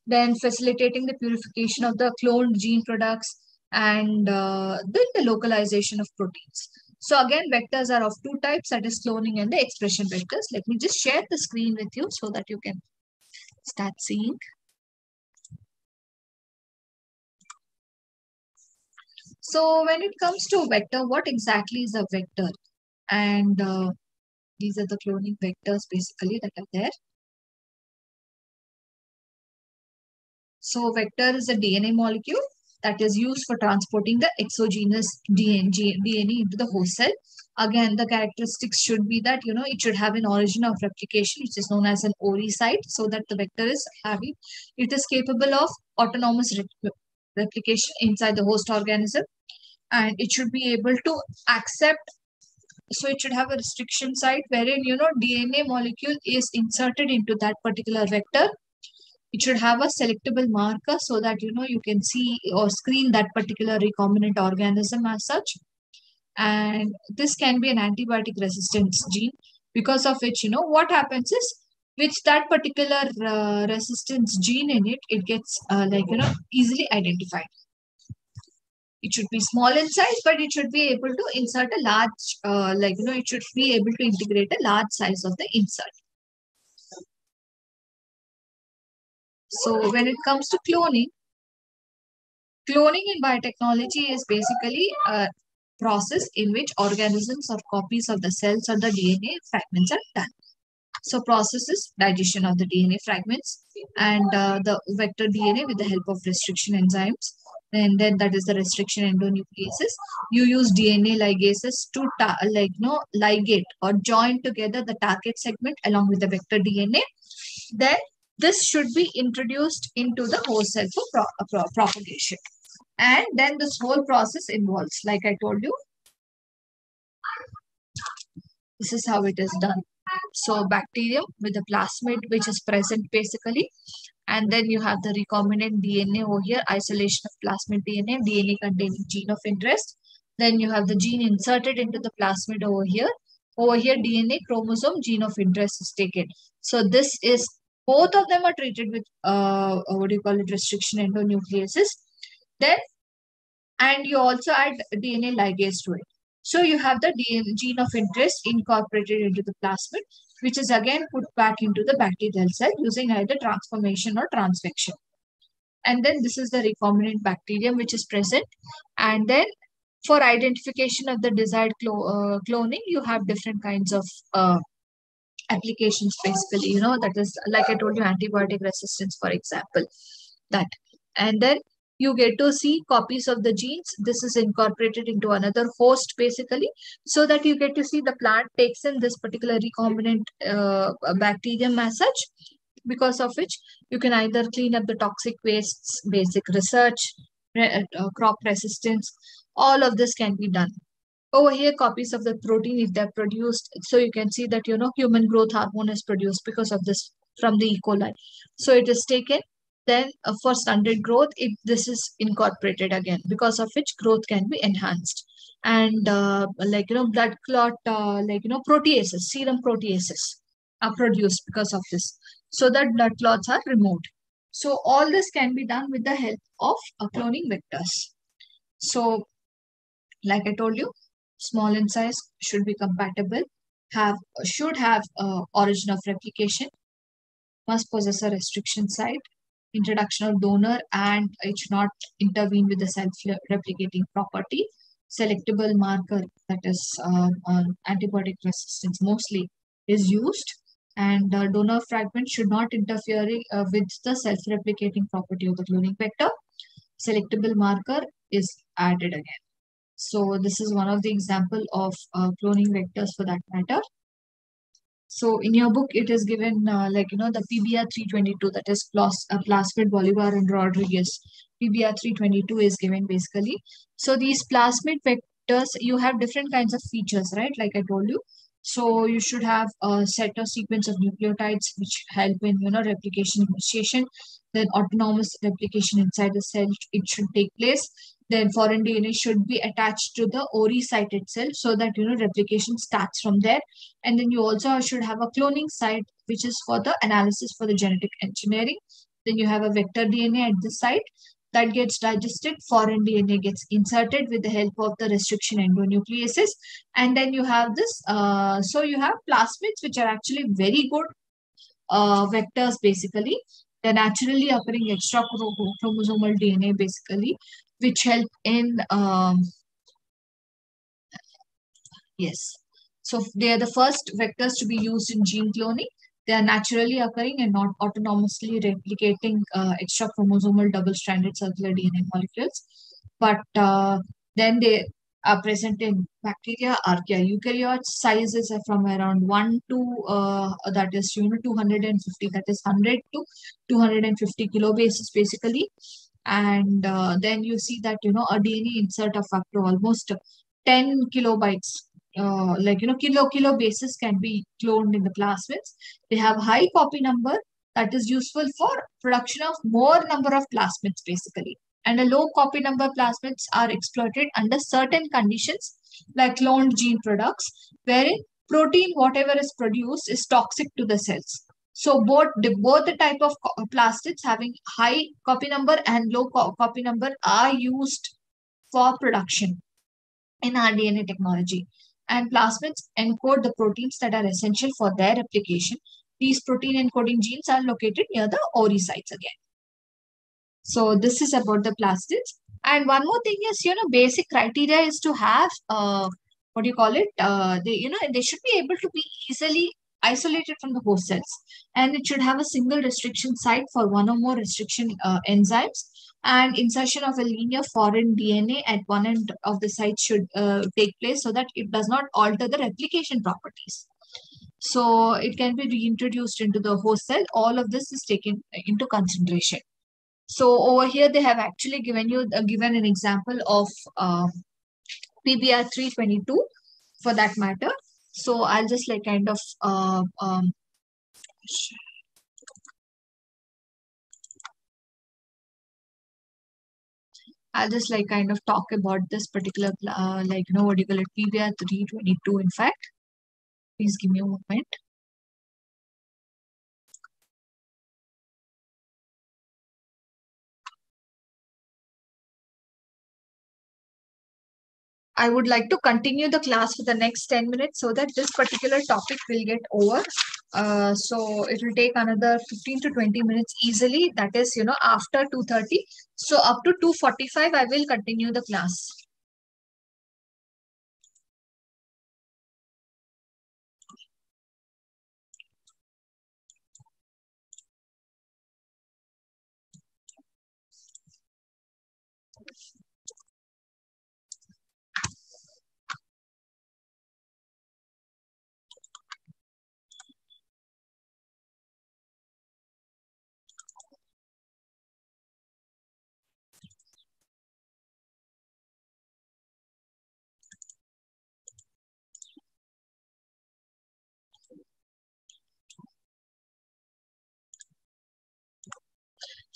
then facilitating the purification of the cloned gene products, and uh, then the localization of proteins. So again, vectors are of two types, that is cloning and the expression vectors. Let me just share the screen with you so that you can start seeing. So when it comes to vector, what exactly is a vector? And uh, these are the cloning vectors basically that are there. So vector is a DNA molecule that is used for transporting the exogenous DNA, DNA into the host cell. Again, the characteristics should be that, you know, it should have an origin of replication, which is known as an ORI site, so that the vector is having, it is capable of autonomous replication inside the host organism. And it should be able to accept so it should have a restriction site wherein you know dna molecule is inserted into that particular vector. It should have a selectable marker so that you know you can see or screen that particular recombinant organism as such. And this can be an antibiotic resistance gene because of which you know what happens is with that particular uh, resistance gene in it it gets uh, like you know easily identified it should be small in size, but it should be able to insert a large, uh, like, you know, it should be able to integrate a large size of the insert. So when it comes to cloning, cloning in biotechnology is basically a process in which organisms or copies of the cells or the DNA fragments are done. So processes digestion of the DNA fragments and uh, the vector DNA with the help of restriction enzymes. And then that is the restriction endonucleases. You use DNA ligases to like know ligate or join together the target segment along with the vector DNA. Then this should be introduced into the host cell for pro pro propagation. And then this whole process involves, like I told you, this is how it is done. So bacterium with the plasmid, which is present basically. And then you have the recombinant DNA over here, isolation of plasmid DNA, DNA containing gene of interest. Then you have the gene inserted into the plasmid over here. Over here, DNA chromosome gene of interest is taken. So this is, both of them are treated with, uh, what do you call it, restriction endonucleases. Then, and you also add DNA ligase to it. So you have the gene of interest incorporated into the plasmid, which is again put back into the bacterial cell using either transformation or transfection. And then this is the recombinant bacterium which is present. And then for identification of the desired clo uh, cloning, you have different kinds of uh, applications basically, you know, that is like I told you, antibiotic resistance, for example, that. And then you get to see copies of the genes. This is incorporated into another host basically, so that you get to see the plant takes in this particular recombinant uh, bacterium as such, because of which you can either clean up the toxic wastes, basic research, uh, crop resistance, all of this can be done. Over here, copies of the protein, if they're produced, so you can see that, you know, human growth hormone is produced because of this from the E. coli. So it is taken then uh, for stunted growth, if this is incorporated again, because of which growth can be enhanced. And uh, like, you know, blood clot, uh, like, you know, proteases, serum proteases are produced because of this. So that blood clots are removed. So all this can be done with the help of cloning vectors. So like I told you, small in size should be compatible, have should have uh, origin of replication, must possess a restriction site, introduction of donor and it should not intervene with the self-replicating property. Selectable marker, that is uh, uh, antibiotic resistance mostly, is used and donor fragment should not interfere uh, with the self-replicating property of the cloning vector. Selectable marker is added again. So this is one of the example of uh, cloning vectors for that matter. So in your book, it is given uh, like, you know, the PBR 322, that is plus, uh, plasmid Bolivar and Rodriguez. PBR 322 is given basically. So these plasmid vectors, you have different kinds of features, right? Like I told you. So you should have a set or sequence of nucleotides which help in, you know, replication initiation. Then autonomous replication inside the cell, it should take place then foreign DNA should be attached to the ORI site itself so that, you know, replication starts from there. And then you also should have a cloning site, which is for the analysis for the genetic engineering. Then you have a vector DNA at the site that gets digested. Foreign DNA gets inserted with the help of the restriction endonucleases. And then you have this, uh, so you have plasmids, which are actually very good uh, vectors basically. They're naturally occurring extra chromosomal DNA basically, which help in um, yes so they are the first vectors to be used in gene cloning they are naturally occurring and not autonomously replicating uh, extra chromosomal double-stranded circular DNA molecules. But uh, then they are present in bacteria, archaea, eukaryotes. Sizes are from around 1 to, uh, that is, you know, 250, that is 100 to 250 kilobases basically and uh, then you see that you know a DNA insert of up to almost 10 kilobytes uh, like you know kilo kilo bases can be cloned in the plasmids they have high copy number that is useful for production of more number of plasmids basically. And a low copy number plasmids are exploited under certain conditions like cloned gene products wherein protein whatever is produced is toxic to the cells so both the, both the type of plastids having high copy number and low co copy number are used for production in our DNA technology. And plasmids encode the proteins that are essential for their replication. These protein encoding genes are located near the ORI sites again. So this is about the plasmids. And one more thing is, you know, basic criteria is to have, uh, what do you call it? Uh, they, you know, they should be able to be easily isolated from the host cells. And it should have a single restriction site for one or more restriction uh, enzymes. And insertion of a linear foreign DNA at one end of the site should uh, take place so that it does not alter the replication properties. So it can be reintroduced into the host cell. All of this is taken into consideration. So over here, they have actually given you uh, given an example of uh, PBR 322 for that matter. So I'll just like kind of uh, um, I'll just like kind of talk about this particular uh, like you know what do you call it PBR 322 in fact. Please give me a moment. I would like to continue the class for the next 10 minutes so that this particular topic will get over. Uh, so it will take another 15 to 20 minutes easily. That is, you know, after 2.30. So up to 2.45, I will continue the class.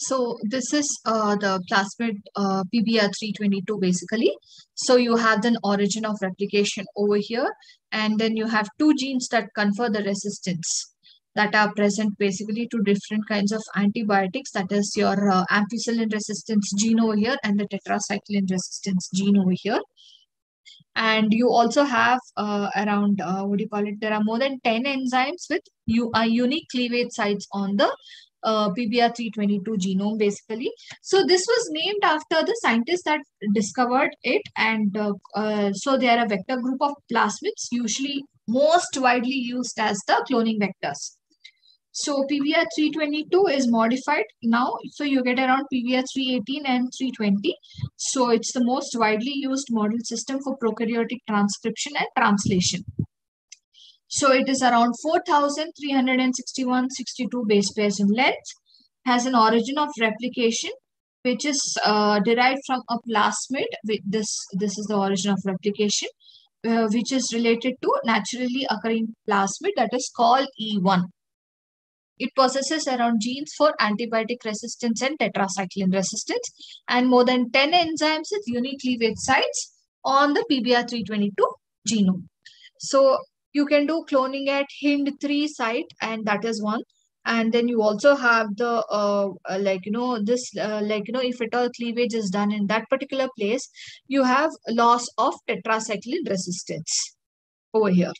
So this is uh, the plasmid uh, PBR322 basically. So you have an origin of replication over here and then you have two genes that confer the resistance that are present basically to different kinds of antibiotics. That is your uh, ampicillin resistance gene over here and the tetracycline resistance gene over here. And you also have uh, around uh, what do you call it? There are more than 10 enzymes with you uh, unique cleavage sites on the uh, PBR322 genome basically. So this was named after the scientists that discovered it and uh, uh, so they are a vector group of plasmids usually most widely used as the cloning vectors. So PBR322 is modified now. So you get around PBR318 and 320. So it's the most widely used model system for prokaryotic transcription and translation. So it is around 4,361, 62 base pairs in length, has an origin of replication, which is uh, derived from a plasmid. This, this is the origin of replication, uh, which is related to naturally occurring plasmid that is called E1. It possesses around genes for antibiotic resistance and tetracycline resistance and more than 10 enzymes with unique cleavage sites on the PBR322 genome. So you can do cloning at HIND3 site and that is one. And then you also have the, uh, uh, like, you know, this, uh, like, you know, if at all cleavage is done in that particular place, you have loss of tetracycline resistance over here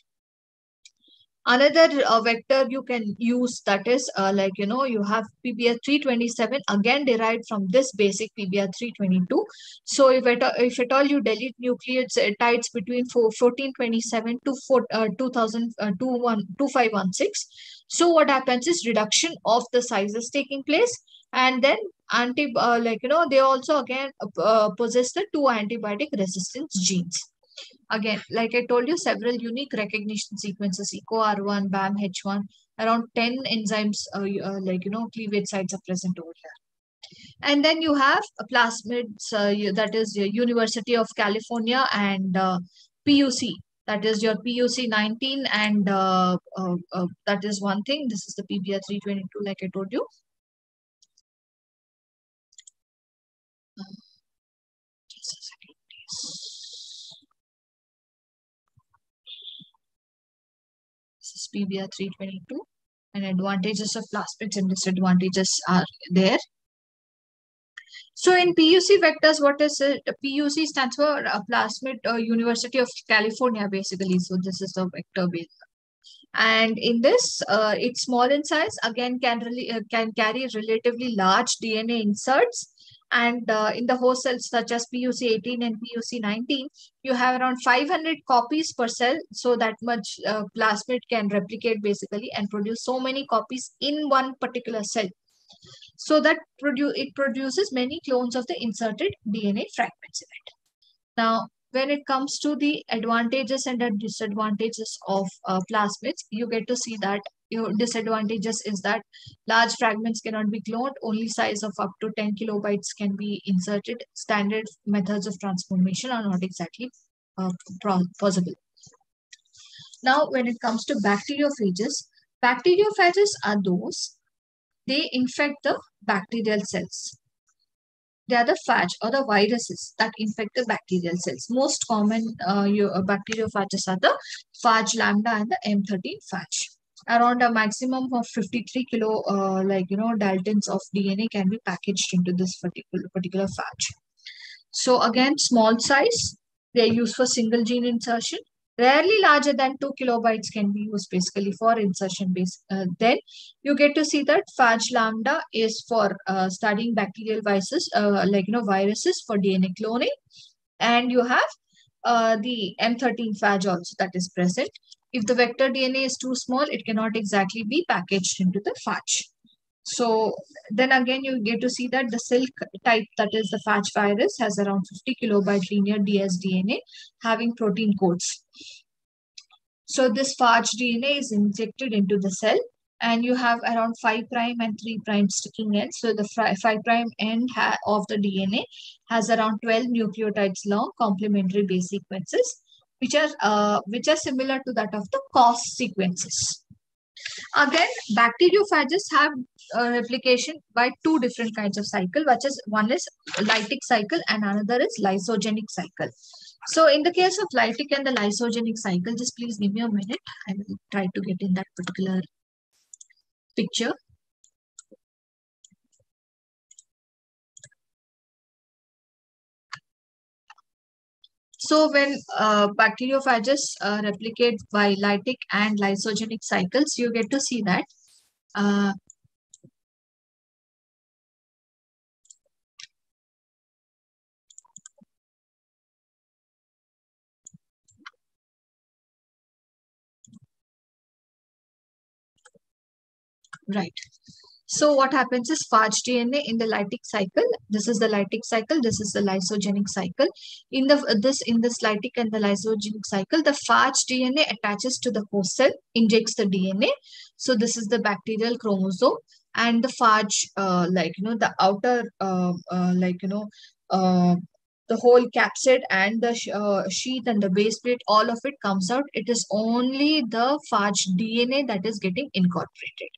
another uh, vector you can use that is uh, like you know you have pbr 327 again derived from this basic pbr 322 so if at, if at all you delete nucleotides between 4, 1427 to 4, uh, 2000 uh, 2516 so what happens is reduction of the sizes taking place and then anti uh, like you know they also again uh, possess the two antibiotic resistance genes Again, like I told you, several unique recognition sequences, EcoR1, BAM-H1, around 10 enzymes, uh, uh, like, you know, cleavage sites are present over here. And then you have a plasmids, uh, that is University of California and uh, PUC, that is your PUC 19 and uh, uh, uh, that is one thing. This is the PBR 322 like I told you. Just a second, please. PBR 322 and advantages of plasmids and disadvantages are there. So in PUC vectors, what is it? PUC stands for uh, Plasmid uh, University of California, basically. So this is the vector base. And in this, uh, it's small in size, again, can, really, uh, can carry relatively large DNA inserts. And uh, in the host cells such as PUC18 and PUC19, you have around 500 copies per cell. So that much uh, plasmid can replicate basically and produce so many copies in one particular cell. So that produ it produces many clones of the inserted DNA fragments in it. Now, when it comes to the advantages and the disadvantages of uh, plasmids, you get to see that your disadvantages is that large fragments cannot be cloned. Only size of up to 10 kilobytes can be inserted. Standard methods of transformation are not exactly uh, possible. Now, when it comes to bacteriophages, bacteriophages are those, they infect the bacterial cells. They are the phage or the viruses that infect the bacterial cells. Most common uh, bacteriophages are the phage lambda and the M13 phage. Around a maximum of 53 kilo, uh, like, you know, daltons of DNA can be packaged into this particular, particular phage. So again, small size, they're used for single gene insertion rarely larger than 2 kilobytes can be used basically for insertion base. Uh, then you get to see that phage lambda is for uh, studying bacterial viruses, uh, like, you know, viruses for DNA cloning. And you have uh, the M13 phage also that is present. If the vector DNA is too small, it cannot exactly be packaged into the phage. So then again, you get to see that the silk type, that is the phage virus, has around 50 kilobyte linear dsDNA having protein codes. So this phage DNA is injected into the cell and you have around 5 prime and 3 prime sticking ends. So the 5 prime end of the DNA has around 12 nucleotides long complementary base sequences, which are, uh, which are similar to that of the COS sequences. Again, bacteriophages have uh, replication by two different kinds of cycle, which is one is lytic cycle and another is lysogenic cycle. So in the case of lytic and the lysogenic cycle, just please give me a minute. I will try to get in that particular picture. So when uh, bacteriophages uh, replicate by lytic and lysogenic cycles, you get to see that uh, right so what happens is phage DNA in the lytic cycle. This is the lytic cycle. This is the lysogenic cycle. In the this in this lytic and the lysogenic cycle, the phage DNA attaches to the host cell, injects the DNA. So this is the bacterial chromosome, and the phage, uh, like you know, the outer, uh, uh, like you know, uh, the whole capsid and the uh, sheath and the base plate, all of it comes out. It is only the phage DNA that is getting incorporated.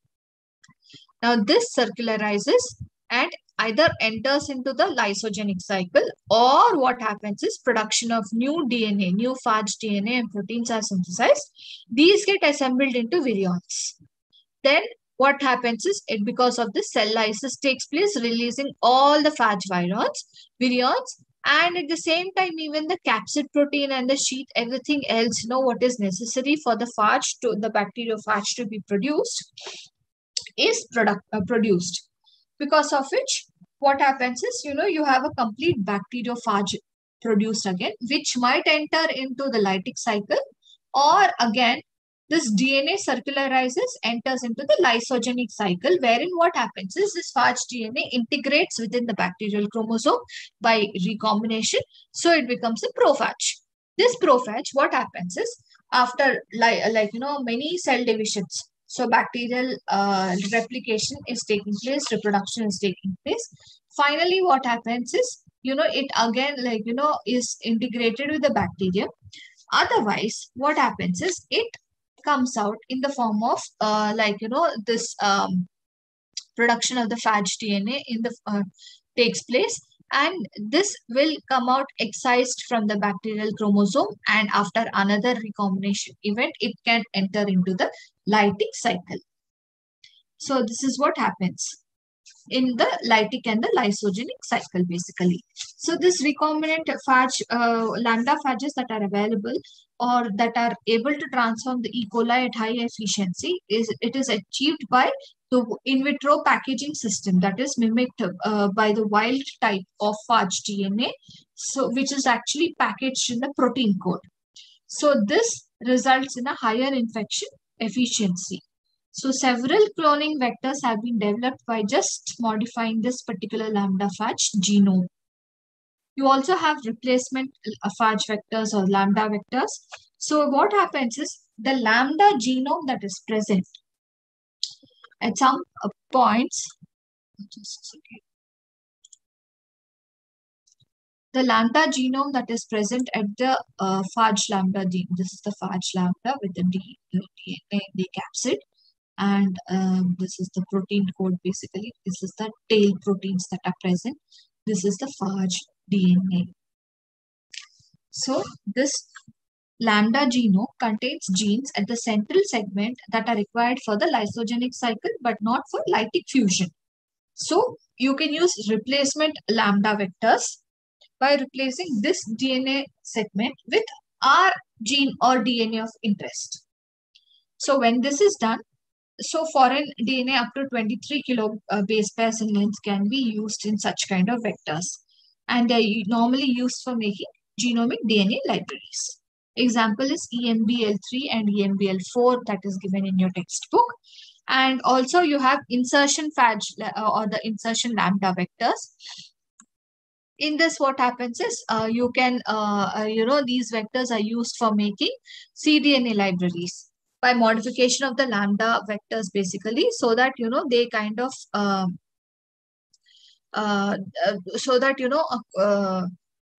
Now this circularizes and either enters into the lysogenic cycle or what happens is production of new DNA, new phage DNA and proteins are synthesized. These get assembled into virions. Then what happens is it because of the cell lysis takes place releasing all the phage virions, virions and at the same time even the capsid protein and the sheath everything else you know what is necessary for the phage to the bacteriophage to be produced is product uh, produced because of which what happens is you know you have a complete bacteriophage produced again which might enter into the lytic cycle or again this DNA circularizes, enters into the lysogenic cycle, wherein what happens is this phage DNA integrates within the bacterial chromosome by recombination. So it becomes a prophage. This prophage, what happens is after like, like you know, many cell divisions, so bacterial uh, replication is taking place, reproduction is taking place. Finally, what happens is, you know, it again like, you know, is integrated with the bacteria. Otherwise, what happens is it comes out in the form of uh, like, you know, this um, production of the phage DNA in the uh, takes place and this will come out excised from the bacterial chromosome and after another recombination event it can enter into the lytic cycle so this is what happens in the lytic and the lysogenic cycle basically. So this recombinant phage, uh, lambda phages that are available or that are able to transform the E. coli at high efficiency is it is achieved by the in vitro packaging system that is mimicked uh, by the wild type of phage DNA, so which is actually packaged in the protein code. So this results in a higher infection efficiency. So several cloning vectors have been developed by just modifying this particular lambda phage genome. You also have replacement uh, phage vectors or lambda vectors. So what happens is the lambda genome that is present at some uh, points, the lambda genome that is present at the uh, phage lambda gene. This is the phage lambda with the DNA in the capsid and um, this is the protein code basically. This is the tail proteins that are present. This is the phage DNA. So this lambda genome contains genes at the central segment that are required for the lysogenic cycle but not for lytic fusion. So you can use replacement lambda vectors by replacing this DNA segment with our gene or DNA of interest. So when this is done, so foreign DNA up to 23 kilo uh, base pairs in length can be used in such kind of vectors. And they're normally used for making genomic DNA libraries. Example is EMBL3 and EMBL4 that is given in your textbook. And also you have insertion phage uh, or the insertion lambda vectors. In this, what happens is uh, you can, uh, uh you know, these vectors are used for making cDNA libraries by modification of the lambda vectors basically so that you know they kind of um, uh, uh, so that you know uh, uh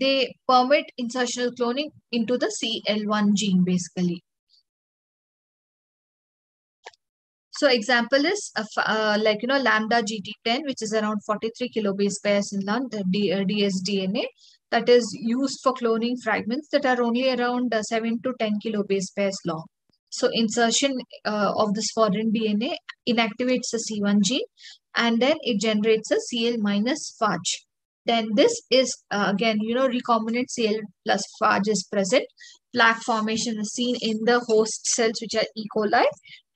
they permit insertional cloning into the CL1 gene basically. So example is uh, like, you know, lambda GT10, which is around 43 kilobase pairs in uh, dsDNA that is used for cloning fragments that are only around uh, 7 to 10 kilobase pairs long. So insertion uh, of this foreign DNA inactivates the C1 gene and then it generates a Cl minus phage. Then this is uh, again, you know, recombinant Cl plus phage is present. Plaque formation is seen in the host cells which are E. coli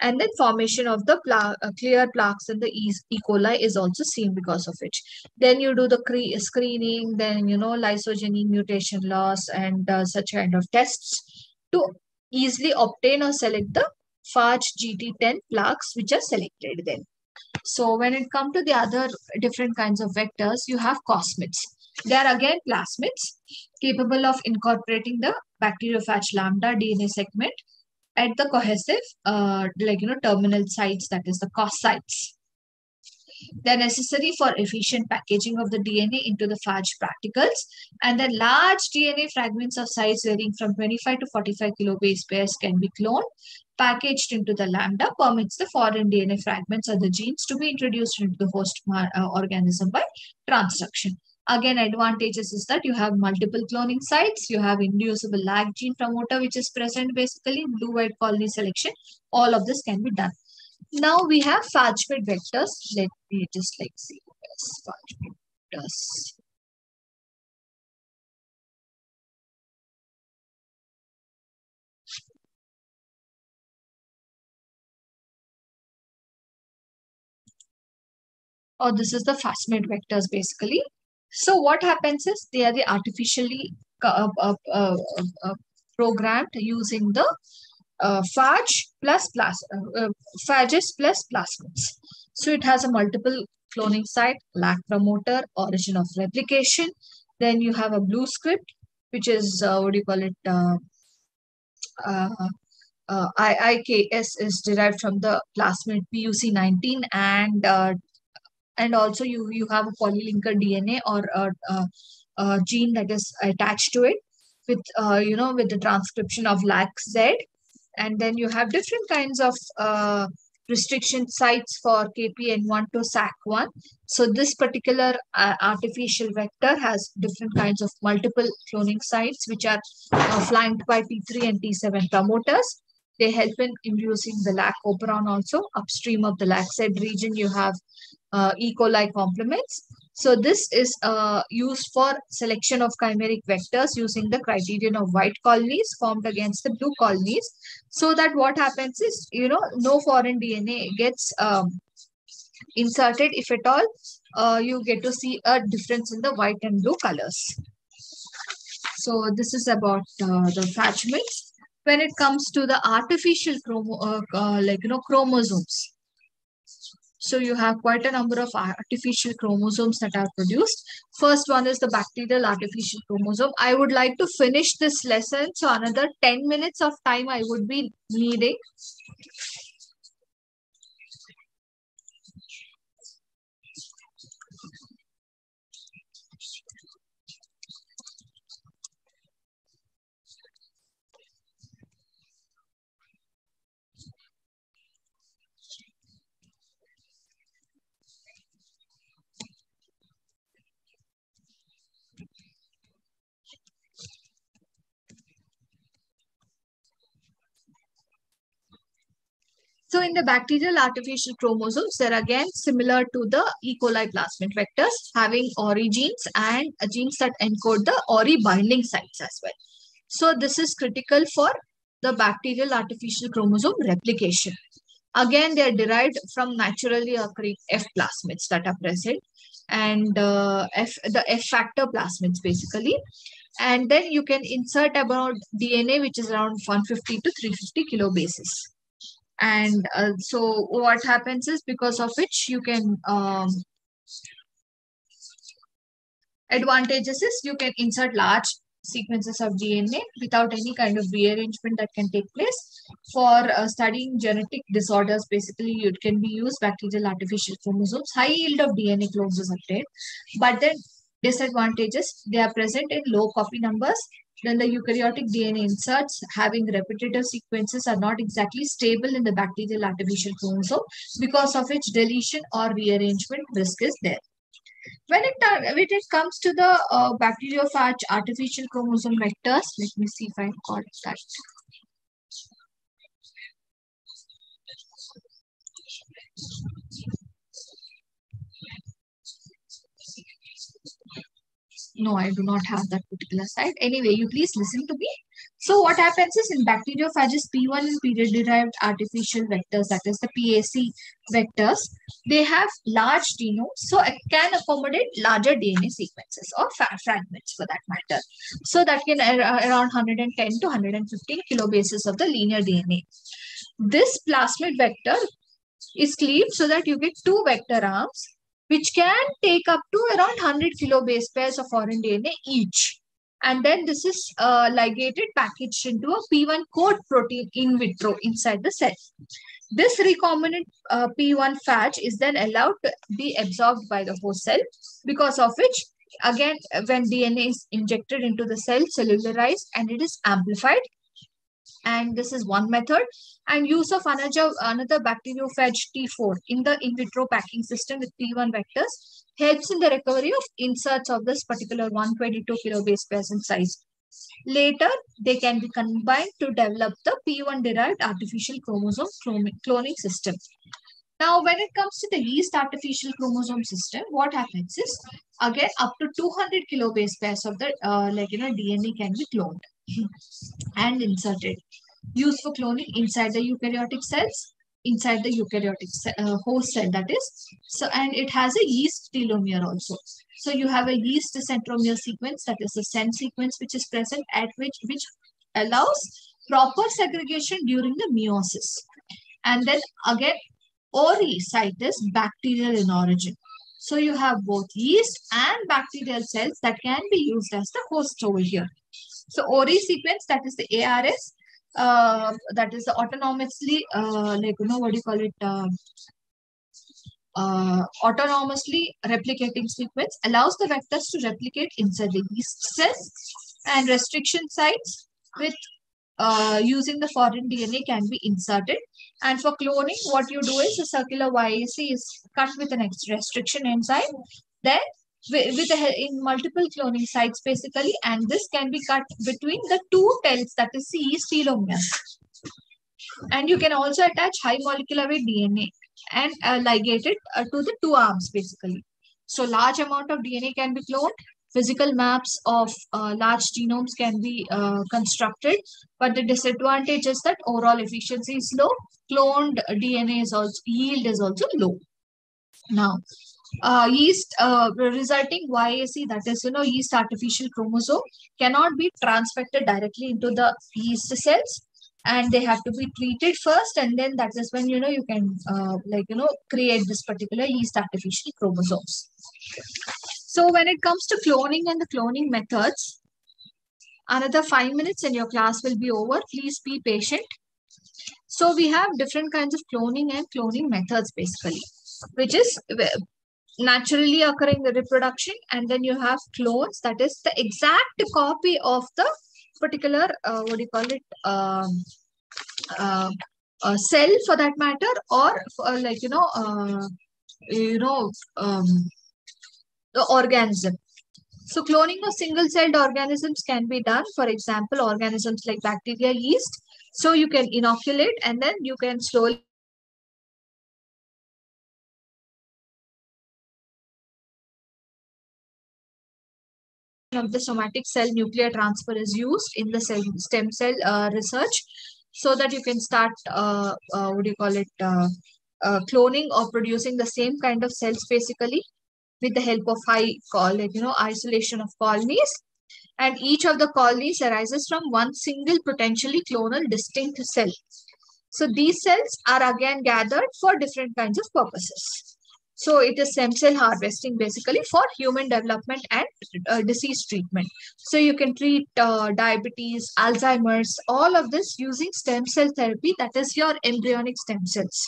and then formation of the pla uh, clear plaques in the E. e. coli is also seen because of it. Then you do the screening, then, you know, lysogeny mutation loss and uh, such kind of tests to easily obtain or select the phage GT10 plaques which are selected then. So when it comes to the other different kinds of vectors, you have cosmids. They are again plasmids capable of incorporating the bacteriophage lambda DNA segment at the cohesive, uh, like, you know, terminal sites, that is the cos sites. They're necessary for efficient packaging of the DNA into the phage particles. And then large DNA fragments of size varying from 25 to 45 kilobase pairs can be cloned, packaged into the lambda, permits the foreign DNA fragments or the genes to be introduced into the host uh, organism by transduction. Again, advantages is that you have multiple cloning sites, you have inducible lag gene promoter, which is present basically blue-white colony selection. All of this can be done. Now we have Fajpit vectors. Let me just like see what is vectors. Or this is the Phasmid vectors basically. So what happens is they are the artificially uh, uh, uh, uh programmed using the uh, phage plus uh, uh, phages plus plasmids. So it has a multiple cloning site, lac promoter, origin of replication. Then you have a blue script, which is uh, what do you call it? Uh, uh, uh, IIKS is derived from the plasmid PUC19 and uh, and also you you have a polylinker DNA or a, a, a gene that is attached to it with uh, you know with the transcription of LAC-Z and then you have different kinds of uh, restriction sites for KPN1 to SAC1. So this particular uh, artificial vector has different kinds of multiple cloning sites which are uh, flanked by T3 and T7 promoters. They help in inducing the lac operon also. Upstream of the lac said region, you have uh, E. coli complements. So this is uh, used for selection of chimeric vectors using the criterion of white colonies formed against the blue colonies. So that what happens is, you know, no foreign DNA gets um, inserted. If at all, uh, you get to see a difference in the white and blue colors. So this is about uh, the mix. When it comes to the artificial chromo, uh, uh, like you know chromosomes, so you have quite a number of artificial chromosomes that are produced. First one is the bacterial artificial chromosome. I would like to finish this lesson. So another 10 minutes of time I would be needing. So in the bacterial artificial chromosomes, they're again similar to the E. coli plasmid vectors, having ORI genes and genes that encode the ORI binding sites as well. So this is critical for the bacterial artificial chromosome replication. Again, they are derived from naturally occurring F plasmids that are present and uh, F, the F factor plasmids basically. And then you can insert about DNA, which is around 150 to 350 kilobases and uh, so what happens is because of which you can um, advantages is you can insert large sequences of DNA without any kind of rearrangement that can take place. For uh, studying genetic disorders, basically, it can be used bacterial artificial chromosomes. High yield of DNA clones is obtained, but then disadvantages, they are present in low copy numbers then the eukaryotic DNA inserts having repetitive sequences are not exactly stable in the bacterial artificial chromosome because of which deletion or rearrangement risk is there. When it, when it comes to the uh, bacteriophage artificial chromosome vectors, let me see if I got that. No, I do not have that particular site. Anyway, you please listen to me. So what happens is in bacteriophages, P1 and period-derived artificial vectors, that is the PAC vectors, they have large genomes, so it can accommodate larger DNA sequences or fragments for that matter. So that can uh, around 110 to 115 kilobases of the linear DNA. This plasmid vector is cleaved so that you get two vector arms which can take up to around 100 kilobase pairs of foreign DNA each. And then this is uh, ligated, packaged into a P1 coat protein in vitro inside the cell. This recombinant uh, P1 phage is then allowed to be absorbed by the host cell because of which again when DNA is injected into the cell cellularized and it is amplified and this is one method and use of another, another bacteriophage T4 in the in vitro packing system with P1 vectors helps in the recovery of inserts of this particular 122 kilobase pairs in size. Later, they can be combined to develop the P1 derived artificial chromosome cloning system. Now, when it comes to the yeast artificial chromosome system, what happens is, again, up to 200 kilobase pairs of the, uh, like, you know, DNA can be cloned and inserted. Used for cloning inside the eukaryotic cells, inside the eukaryotic uh, host cell that is. So, and it has a yeast telomere also. So you have a yeast centromere sequence that is a SEN sequence which is present at which, which allows proper segregation during the meiosis. And then again, ORI site is bacterial in origin. So you have both yeast and bacterial cells that can be used as the host over here. So ORI sequence, that is the ARS, uh, that is autonomously, uh, like, you know, what do you call it? Uh, uh, autonomously replicating sequence allows the vectors to replicate inside the yeast cells and restriction sites with uh, using the foreign DNA can be inserted. And for cloning, what you do is a circular YAC is cut with an extra restriction enzyme. Then with, in multiple cloning sites basically and this can be cut between the two tails that is C telomeres. And you can also attach high molecular weight DNA and uh, ligate it uh, to the two arms basically. So large amount of DNA can be cloned. Physical maps of uh, large genomes can be uh, constructed, but the disadvantage is that overall efficiency is low. Cloned DNA is also yield is also low. Now, uh, yeast uh, resulting YAC, that is, you know, yeast artificial chromosome, cannot be transfected directly into the yeast cells and they have to be treated first and then that is when you know you can uh, like you know create this particular yeast artificial chromosomes. So when it comes to cloning and the cloning methods another five minutes and your class will be over. Please be patient. So we have different kinds of cloning and cloning methods basically which is naturally occurring reproduction and then you have clones. That is the exact copy of the particular uh, what do you call it um, uh, a cell for that matter or for, like you know uh, you know um, the organism. So cloning of single celled organisms can be done. For example organisms like bacteria yeast. So you can inoculate and then you can slowly of the somatic cell nuclear transfer is used in the cell, stem cell uh, research so that you can start, uh, uh, what do you call it, uh, uh, cloning or producing the same kind of cells basically with the help of high, call like, you know, isolation of colonies. And each of the colonies arises from one single potentially clonal distinct cell. So these cells are again gathered for different kinds of purposes. So it is stem cell harvesting basically for human development and uh, disease treatment. So you can treat uh, diabetes, Alzheimer's, all of this using stem cell therapy that is your embryonic stem cells.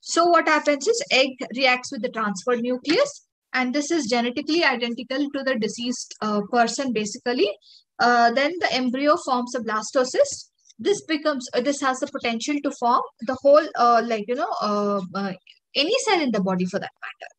So what happens is egg reacts with the transferred nucleus and this is genetically identical to the deceased uh, person basically. Uh, then the embryo forms a blastocyst this becomes uh, this has the potential to form the whole uh, like you know uh, uh, any cell in the body for that matter.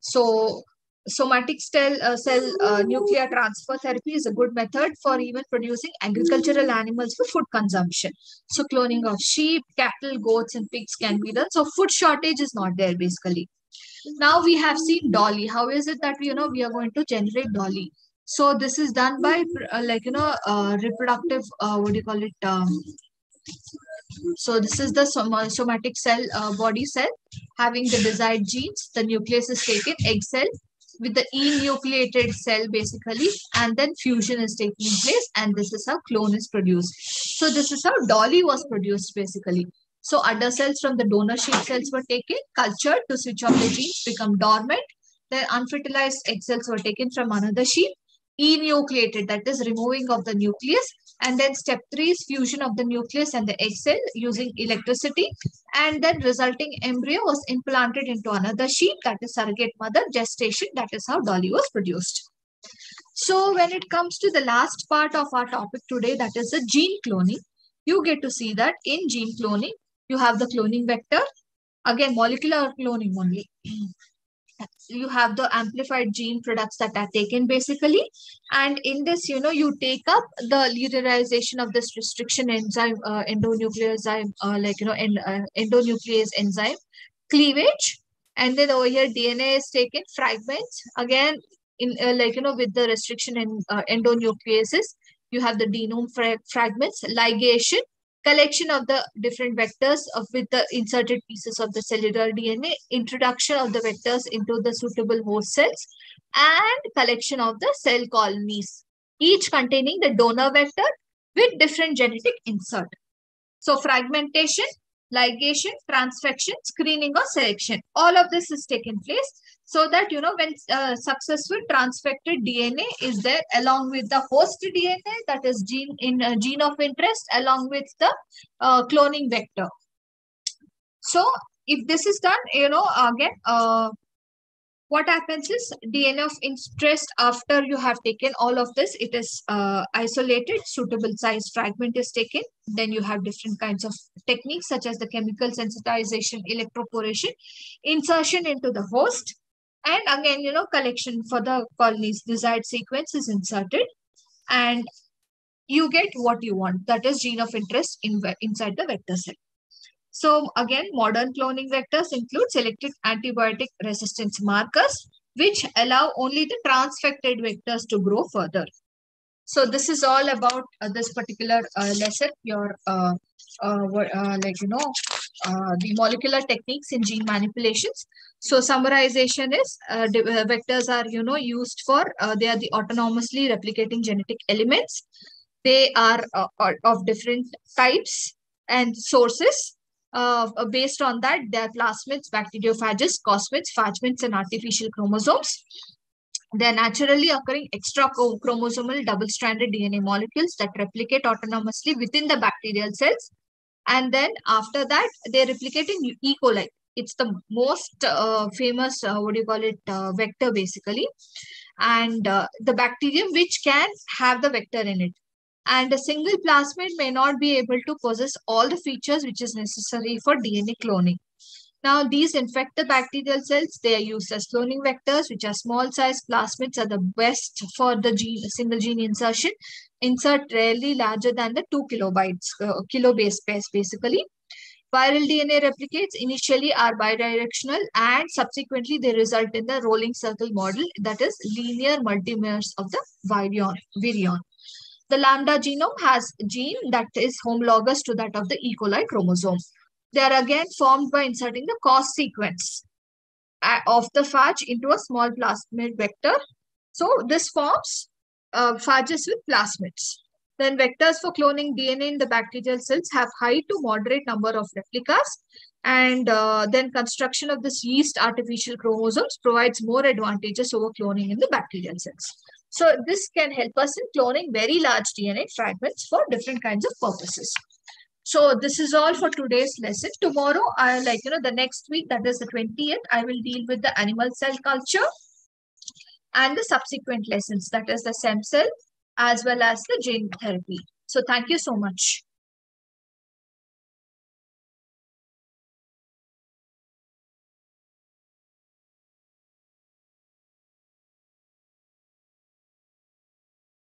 So somatic cell, uh, cell uh, nuclear transfer therapy is a good method for even producing agricultural animals for food consumption. So cloning of sheep, cattle, goats, and pigs can be done. So food shortage is not there basically. Now we have seen dolly. How is it that you know we are going to generate dolly? So this is done by uh, like you know uh, reproductive uh, what do you call it? Um, so this is the somatic cell, uh, body cell having the desired genes. The nucleus is taken, egg cell with the enucleated cell basically and then fusion is taking place and this is how clone is produced. So this is how dolly was produced basically. So udder cells from the donor sheep cells were taken, cultured to switch off the genes, become dormant. Then unfertilized egg cells were taken from another sheep, enucleated, that is removing of the nucleus and then step three is fusion of the nucleus and the egg cell using electricity. And then resulting embryo was implanted into another sheep, that is surrogate mother, gestation. That is how Dolly was produced. So when it comes to the last part of our topic today, that is the gene cloning, you get to see that in gene cloning, you have the cloning vector. Again, molecular cloning only you have the amplified gene products that are taken basically. And in this you know you take up the linearization of this restriction enzyme uh, endonuclease uh, like you know en uh, endonuclease enzyme cleavage. And then over here dna is taken fragments. Again in uh, like you know with the restriction in uh, endonucleases you have the genome fra fragments. Ligation collection of the different vectors of with the inserted pieces of the cellular DNA, introduction of the vectors into the suitable host cells, and collection of the cell colonies, each containing the donor vector with different genetic insert. So fragmentation, ligation, transfection, screening or selection. All of this is taken place so that, you know, when uh, successful transfected DNA is there along with the host DNA, that is gene in uh, gene of interest, along with the uh, cloning vector. So if this is done, you know, again, uh, what happens is DNA of interest after you have taken all of this, it is uh, isolated, suitable size fragment is taken. Then you have different kinds of techniques such as the chemical sensitization, electroporation, insertion into the host, and again, you know, collection for the colony's desired sequence is inserted. And you get what you want. That is gene of interest in, inside the vector cell. So again, modern cloning vectors include selected antibiotic resistance markers, which allow only the transfected vectors to grow further. So this is all about uh, this particular uh, lesson, your uh, uh, uh like, you know, uh, the molecular techniques in gene manipulations. So summarization is uh, uh, vectors are, you know, used for, uh, they are the autonomously replicating genetic elements. They are of different types and sources uh, based on that, there are plasmids, bacteriophages, cosmids, phagmids, and artificial chromosomes. They are naturally occurring extra chromosomal double-stranded DNA molecules that replicate autonomously within the bacterial cells. And then after that, they replicate in E. coli. It's the most uh, famous, uh, what do you call it, uh, vector basically. And uh, the bacterium which can have the vector in it and a single plasmid may not be able to possess all the features which is necessary for DNA cloning. Now, these infect the bacterial cells. They are used as cloning vectors, which are small size plasmids are the best for the gene, single gene insertion. Insert rarely larger than the 2 kilobytes, uh, kilobase pairs basically. Viral DNA replicates initially are bidirectional and subsequently they result in the rolling circle model that is linear multimers of the virion. virion. The lambda genome has gene that is homologous to that of the E. coli chromosome. They are again formed by inserting the cos sequence uh, of the phage into a small plasmid vector. So this forms uh, phages with plasmids. Then vectors for cloning DNA in the bacterial cells have high to moderate number of replicas. And uh, then construction of this yeast artificial chromosomes provides more advantages over cloning in the bacterial cells. So this can help us in cloning very large DNA fragments for different kinds of purposes. So this is all for today's lesson. Tomorrow, I like, you know, the next week, that is the 20th, I will deal with the animal cell culture and the subsequent lessons, that is the stem cell as well as the gene therapy. So thank you so much.